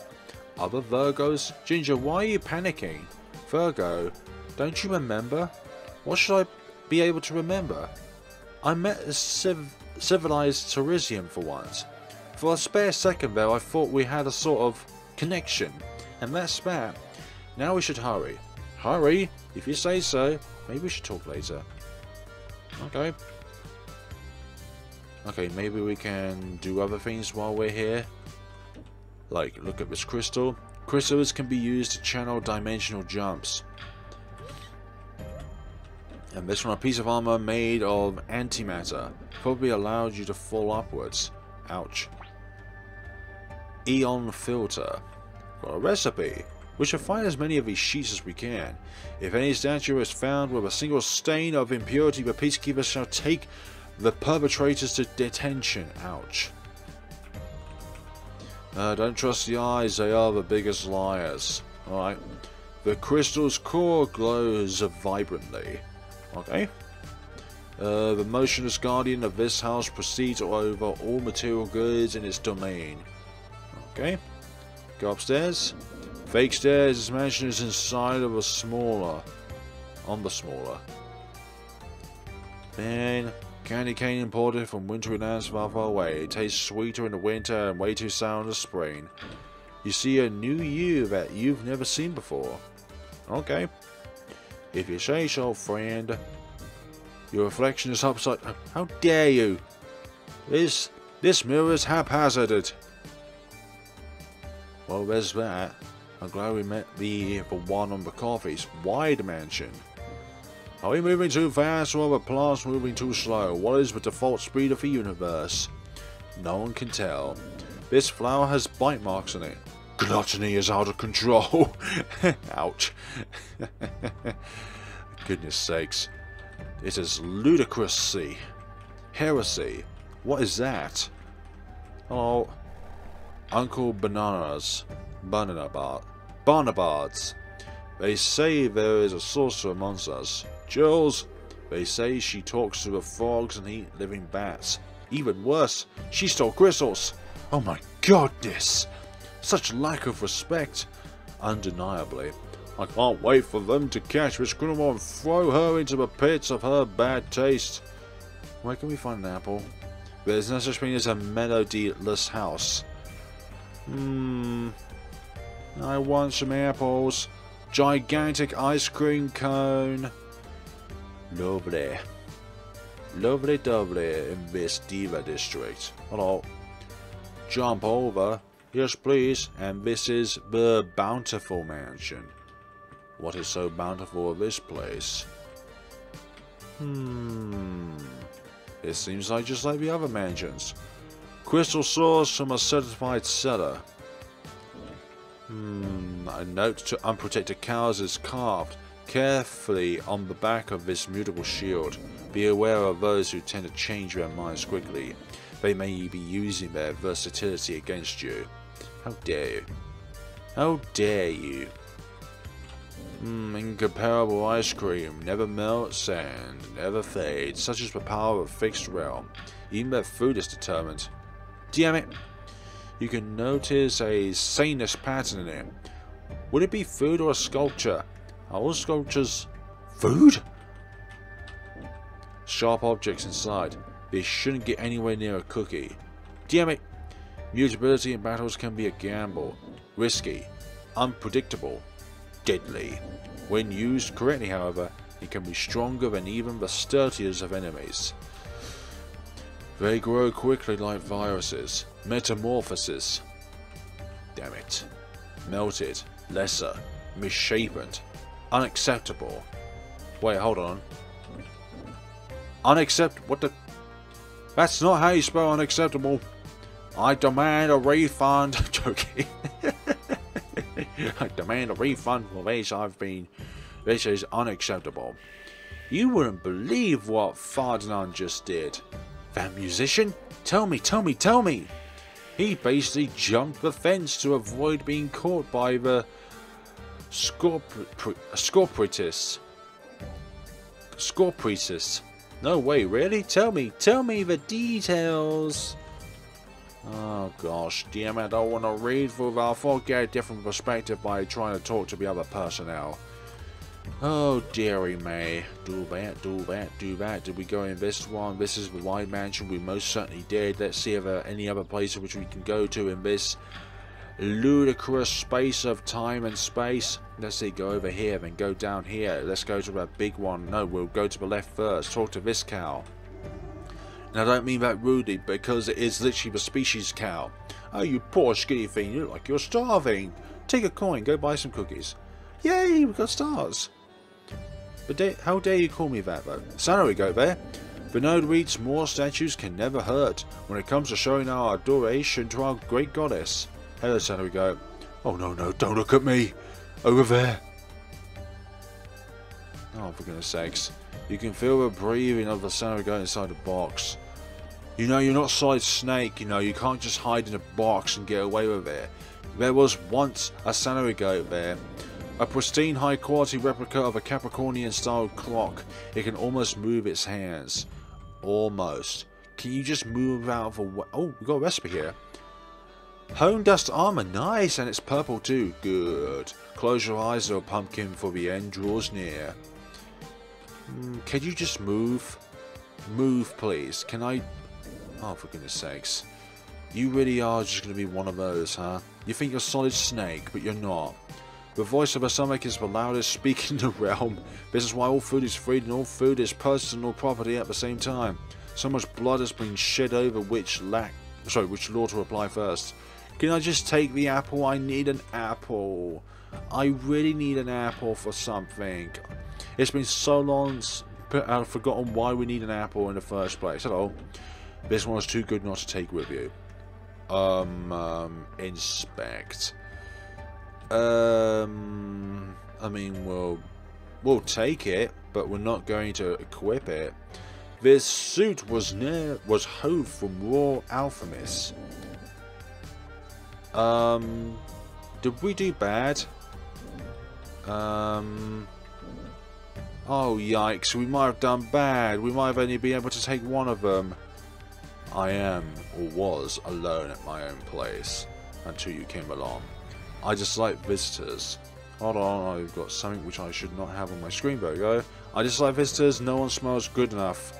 Other Virgos? Ginger, why are you panicking? Virgo, don't you remember? What should I be able to remember? I met a civ civilized Taurasian for once. For a spare second though, I thought we had a sort of connection. And that's that. Now we should hurry. Hurry? If you say so. Maybe we should talk later. Okay. Okay, maybe we can do other things while we're here. Like, look at this crystal. Crystals can be used to channel dimensional jumps. And this one, a piece of armor made of antimatter. Probably allowed you to fall upwards. Ouch. Eon filter. For a recipe. We shall find as many of these sheets as we can. If any statue is found with a single stain of impurity, the peacekeepers shall take the perpetrators to detention. Ouch. Uh, don't trust the eyes, they are the biggest liars. Alright. The crystal's core glows vibrantly. Okay. Uh, the motionless guardian of this house proceeds over all material goods in its domain. Okay. Go upstairs. Fake stairs. This mansion is inside of a smaller. On the smaller. Then Candy cane imported from wintry lands far, far away. It tastes sweeter in the winter and way too sour in the spring. You see a new you that you've never seen before. Okay. If you say so, friend. Your reflection is upside... How dare you? This... This mirror is haphazarded. Well, there's that. I'm glad we met the, the one on the coffee's wide mansion. Are we moving too fast or are the plants moving too slow? What is the default speed of the universe? No one can tell. This flower has bite marks on it. Gluttony is out of control. Ouch. Goodness sakes. It is ludicrousy. Heresy. What is that? Oh, Uncle Bananas. Banana bar. Barnabards. They say there is a sorcerer amongst us. Jules, they say she talks to the frogs and eat living bats. Even worse, she stole crystals. Oh my goodness! Such lack of respect. Undeniably. I can't wait for them to catch Miss Grimmauld and throw her into the pits of her bad taste. Where can we find an apple? There's no such thing as a melodyless house. Hmm. I want some apples. Gigantic ice cream cone. Lovely. Lovely dovely in this diva district. Hello. Jump over. Yes, please. And this is the Bountiful Mansion. What is so bountiful of this place? Hmm. It seems like just like the other mansions. Crystal source from a certified seller. Hmm. A note to unprotected cows is carved carefully on the back of this mutable shield. Be aware of those who tend to change their minds quickly. they may be using their versatility against you. How dare you? How dare you? Mmm, incomparable ice cream, never melts and never fades, such is the power of fixed realm. Even their food is determined. Damn it! You can notice a sanus pattern in it. Would it be food or a sculpture? Are all sculptures food? Sharp objects inside. They shouldn't get anywhere near a cookie. Damn it! Mutability in battles can be a gamble. Risky. Unpredictable. Deadly. When used correctly, however, it can be stronger than even the sturdiest of enemies. They grow quickly like viruses. Metamorphosis. Damn it. Melted. Lesser. Misshapen. Unacceptable. Wait, hold on. Unacceptable? What the? That's not how you spell unacceptable. I demand a refund. Joking. I demand a refund for this. I've been. This is unacceptable. You wouldn't believe what Ferdinand just did. That musician? Tell me, tell me, tell me! He basically jumped the fence to avoid being caught by the Scorpritis. Scorpritis. No way, really? Tell me, tell me the details. Oh gosh, damn it, I don't want to read through that. I thought get a different perspective by trying to talk to the other personnel. Oh dearie me. Do that, do that, do that. Did we go in this one? This is the wide mansion. We most certainly did. Let's see if there are any other places which we can go to in this ludicrous space of time and space. Let's see, go over here, then go down here. Let's go to that big one. No, we'll go to the left first. Talk to this cow. And I don't mean that rudely, because it is literally the species cow. Oh, you poor skinny thing, you look like you're starving. Take a coin, go buy some cookies. Yay, we got stars. But how dare you call me that, though? So we go there. Bernard reads more statues can never hurt when it comes to showing our adoration to our great goddess. Hello, Santa, we go. Oh, no, no, don't look at me. Over there. Oh, for goodness sakes. You can feel the breathing of the Santa go inside the box. You know, you're not Solid Snake, you know, you can't just hide in a box and get away with it. There was once a Santa goat there. A pristine high quality replica of a Capricornian style clock. It can almost move its hands. Almost. Can you just move out of a way? Oh, we got a recipe here. Hone dust armor, nice, and it's purple too. Good. Close your eyes, little pumpkin, for the end draws near. Mm, can you just move? Move, please. Can I? Oh, for goodness sakes. You really are just going to be one of those, huh? You think you're Solid Snake, but you're not. The voice of a stomach is the loudest speaking in the realm. This is why all food is free and all food is personal property at the same time. So much blood has been shed over which lack, sorry, which law to apply first. Can I just take the apple? I need an apple. I really need an apple for something. It's been so long, I've forgotten why we need an apple in the first place. Hello. This one is too good not to take with you. Um, um inspect. Um, I mean, we'll, we'll take it, but we're not going to equip it. This suit was near was hove from raw alchemis. Um, did we do bad? Um, oh yikes, we might have done bad. We might have only been able to take one of them. I am, or was, alone at my own place until you came along. I dislike visitors. Hold on, I've got something which I should not have on my screen. We go. I dislike visitors, no one smells good enough.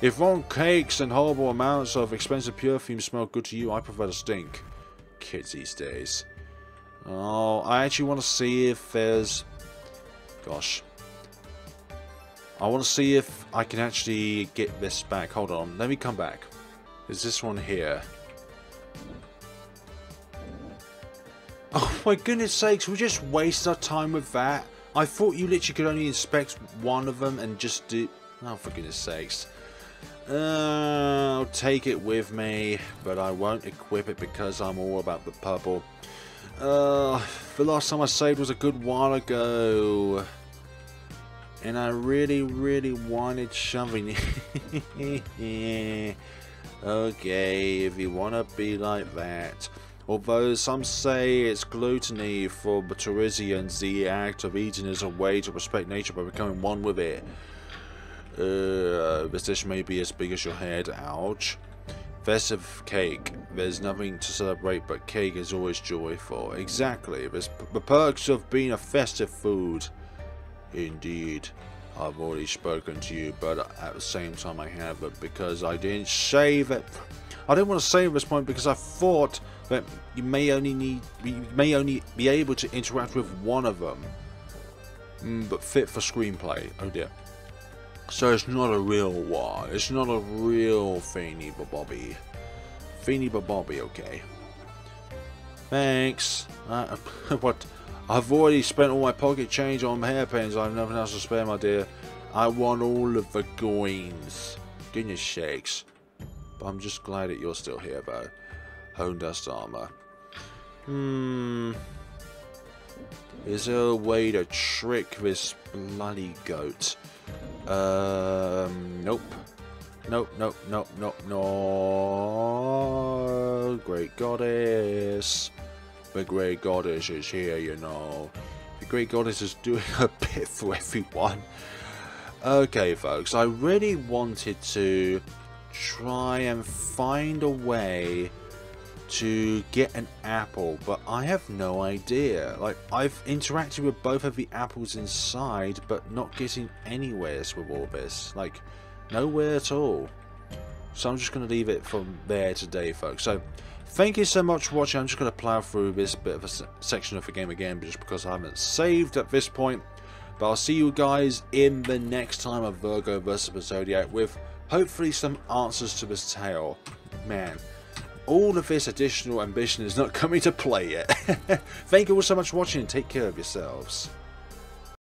If wrong cakes and horrible amounts of expensive perfume smell good to you, I prefer to stink kids these days. Oh, I actually want to see if there's... Gosh. I want to see if I can actually get this back. Hold on, let me come back. Is this one here? Oh my goodness sakes, we just waste our time with that. I thought you literally could only inspect one of them and just do... Oh, for goodness sakes. Uh, I'll take it with me, but I won't equip it because I'm all about the purple. Uh, the last time I saved was a good while ago. And I really, really wanted something. Okay, if you want to be like that. Although some say it's gluttony for Taurasians, the act of eating is a way to respect nature by becoming one with it. Uh, this may be as big as your head, ouch. Festive cake. There's nothing to celebrate, but cake is always joyful. Exactly. There's the perks of being a festive food. Indeed. I've already spoken to you, but at the same time I haven't because I didn't save it. I didn't want to save this point because I thought that you may only need, you may only be able to interact with one of them, mm, but fit for screenplay. Oh dear. So it's not a real one. It's not a real Feeny Bobby. Feeny Bobby, okay. Thanks. Uh, what? I've already spent all my pocket change on hairpins. I have nothing else to spare, my dear. I want all of the coins. Goodness shakes. But I'm just glad that you're still here, though. Hone dust armor. Hmm. Is there a way to trick this bloody goat? Um, nope. Nope, nope, nope, nope, no. Great goddess. The great goddess is here, you know. The great goddess is doing a bit for everyone. Okay, folks, I really wanted to try and find a way to get an apple, but I have no idea. Like, I've interacted with both of the apples inside, but not getting anywhere with all this. Like, nowhere at all. So I'm just going to leave it from there today, folks. So, thank you so much for watching. I'm just going to plow through this bit of a section of the game again, just because I haven't saved at this point. But I'll see you guys in the next time of Virgo vs. Zodiac with hopefully some answers to this tale. Man, all of this additional ambition is not coming to play yet. Thank you all so much for watching and take care of yourselves.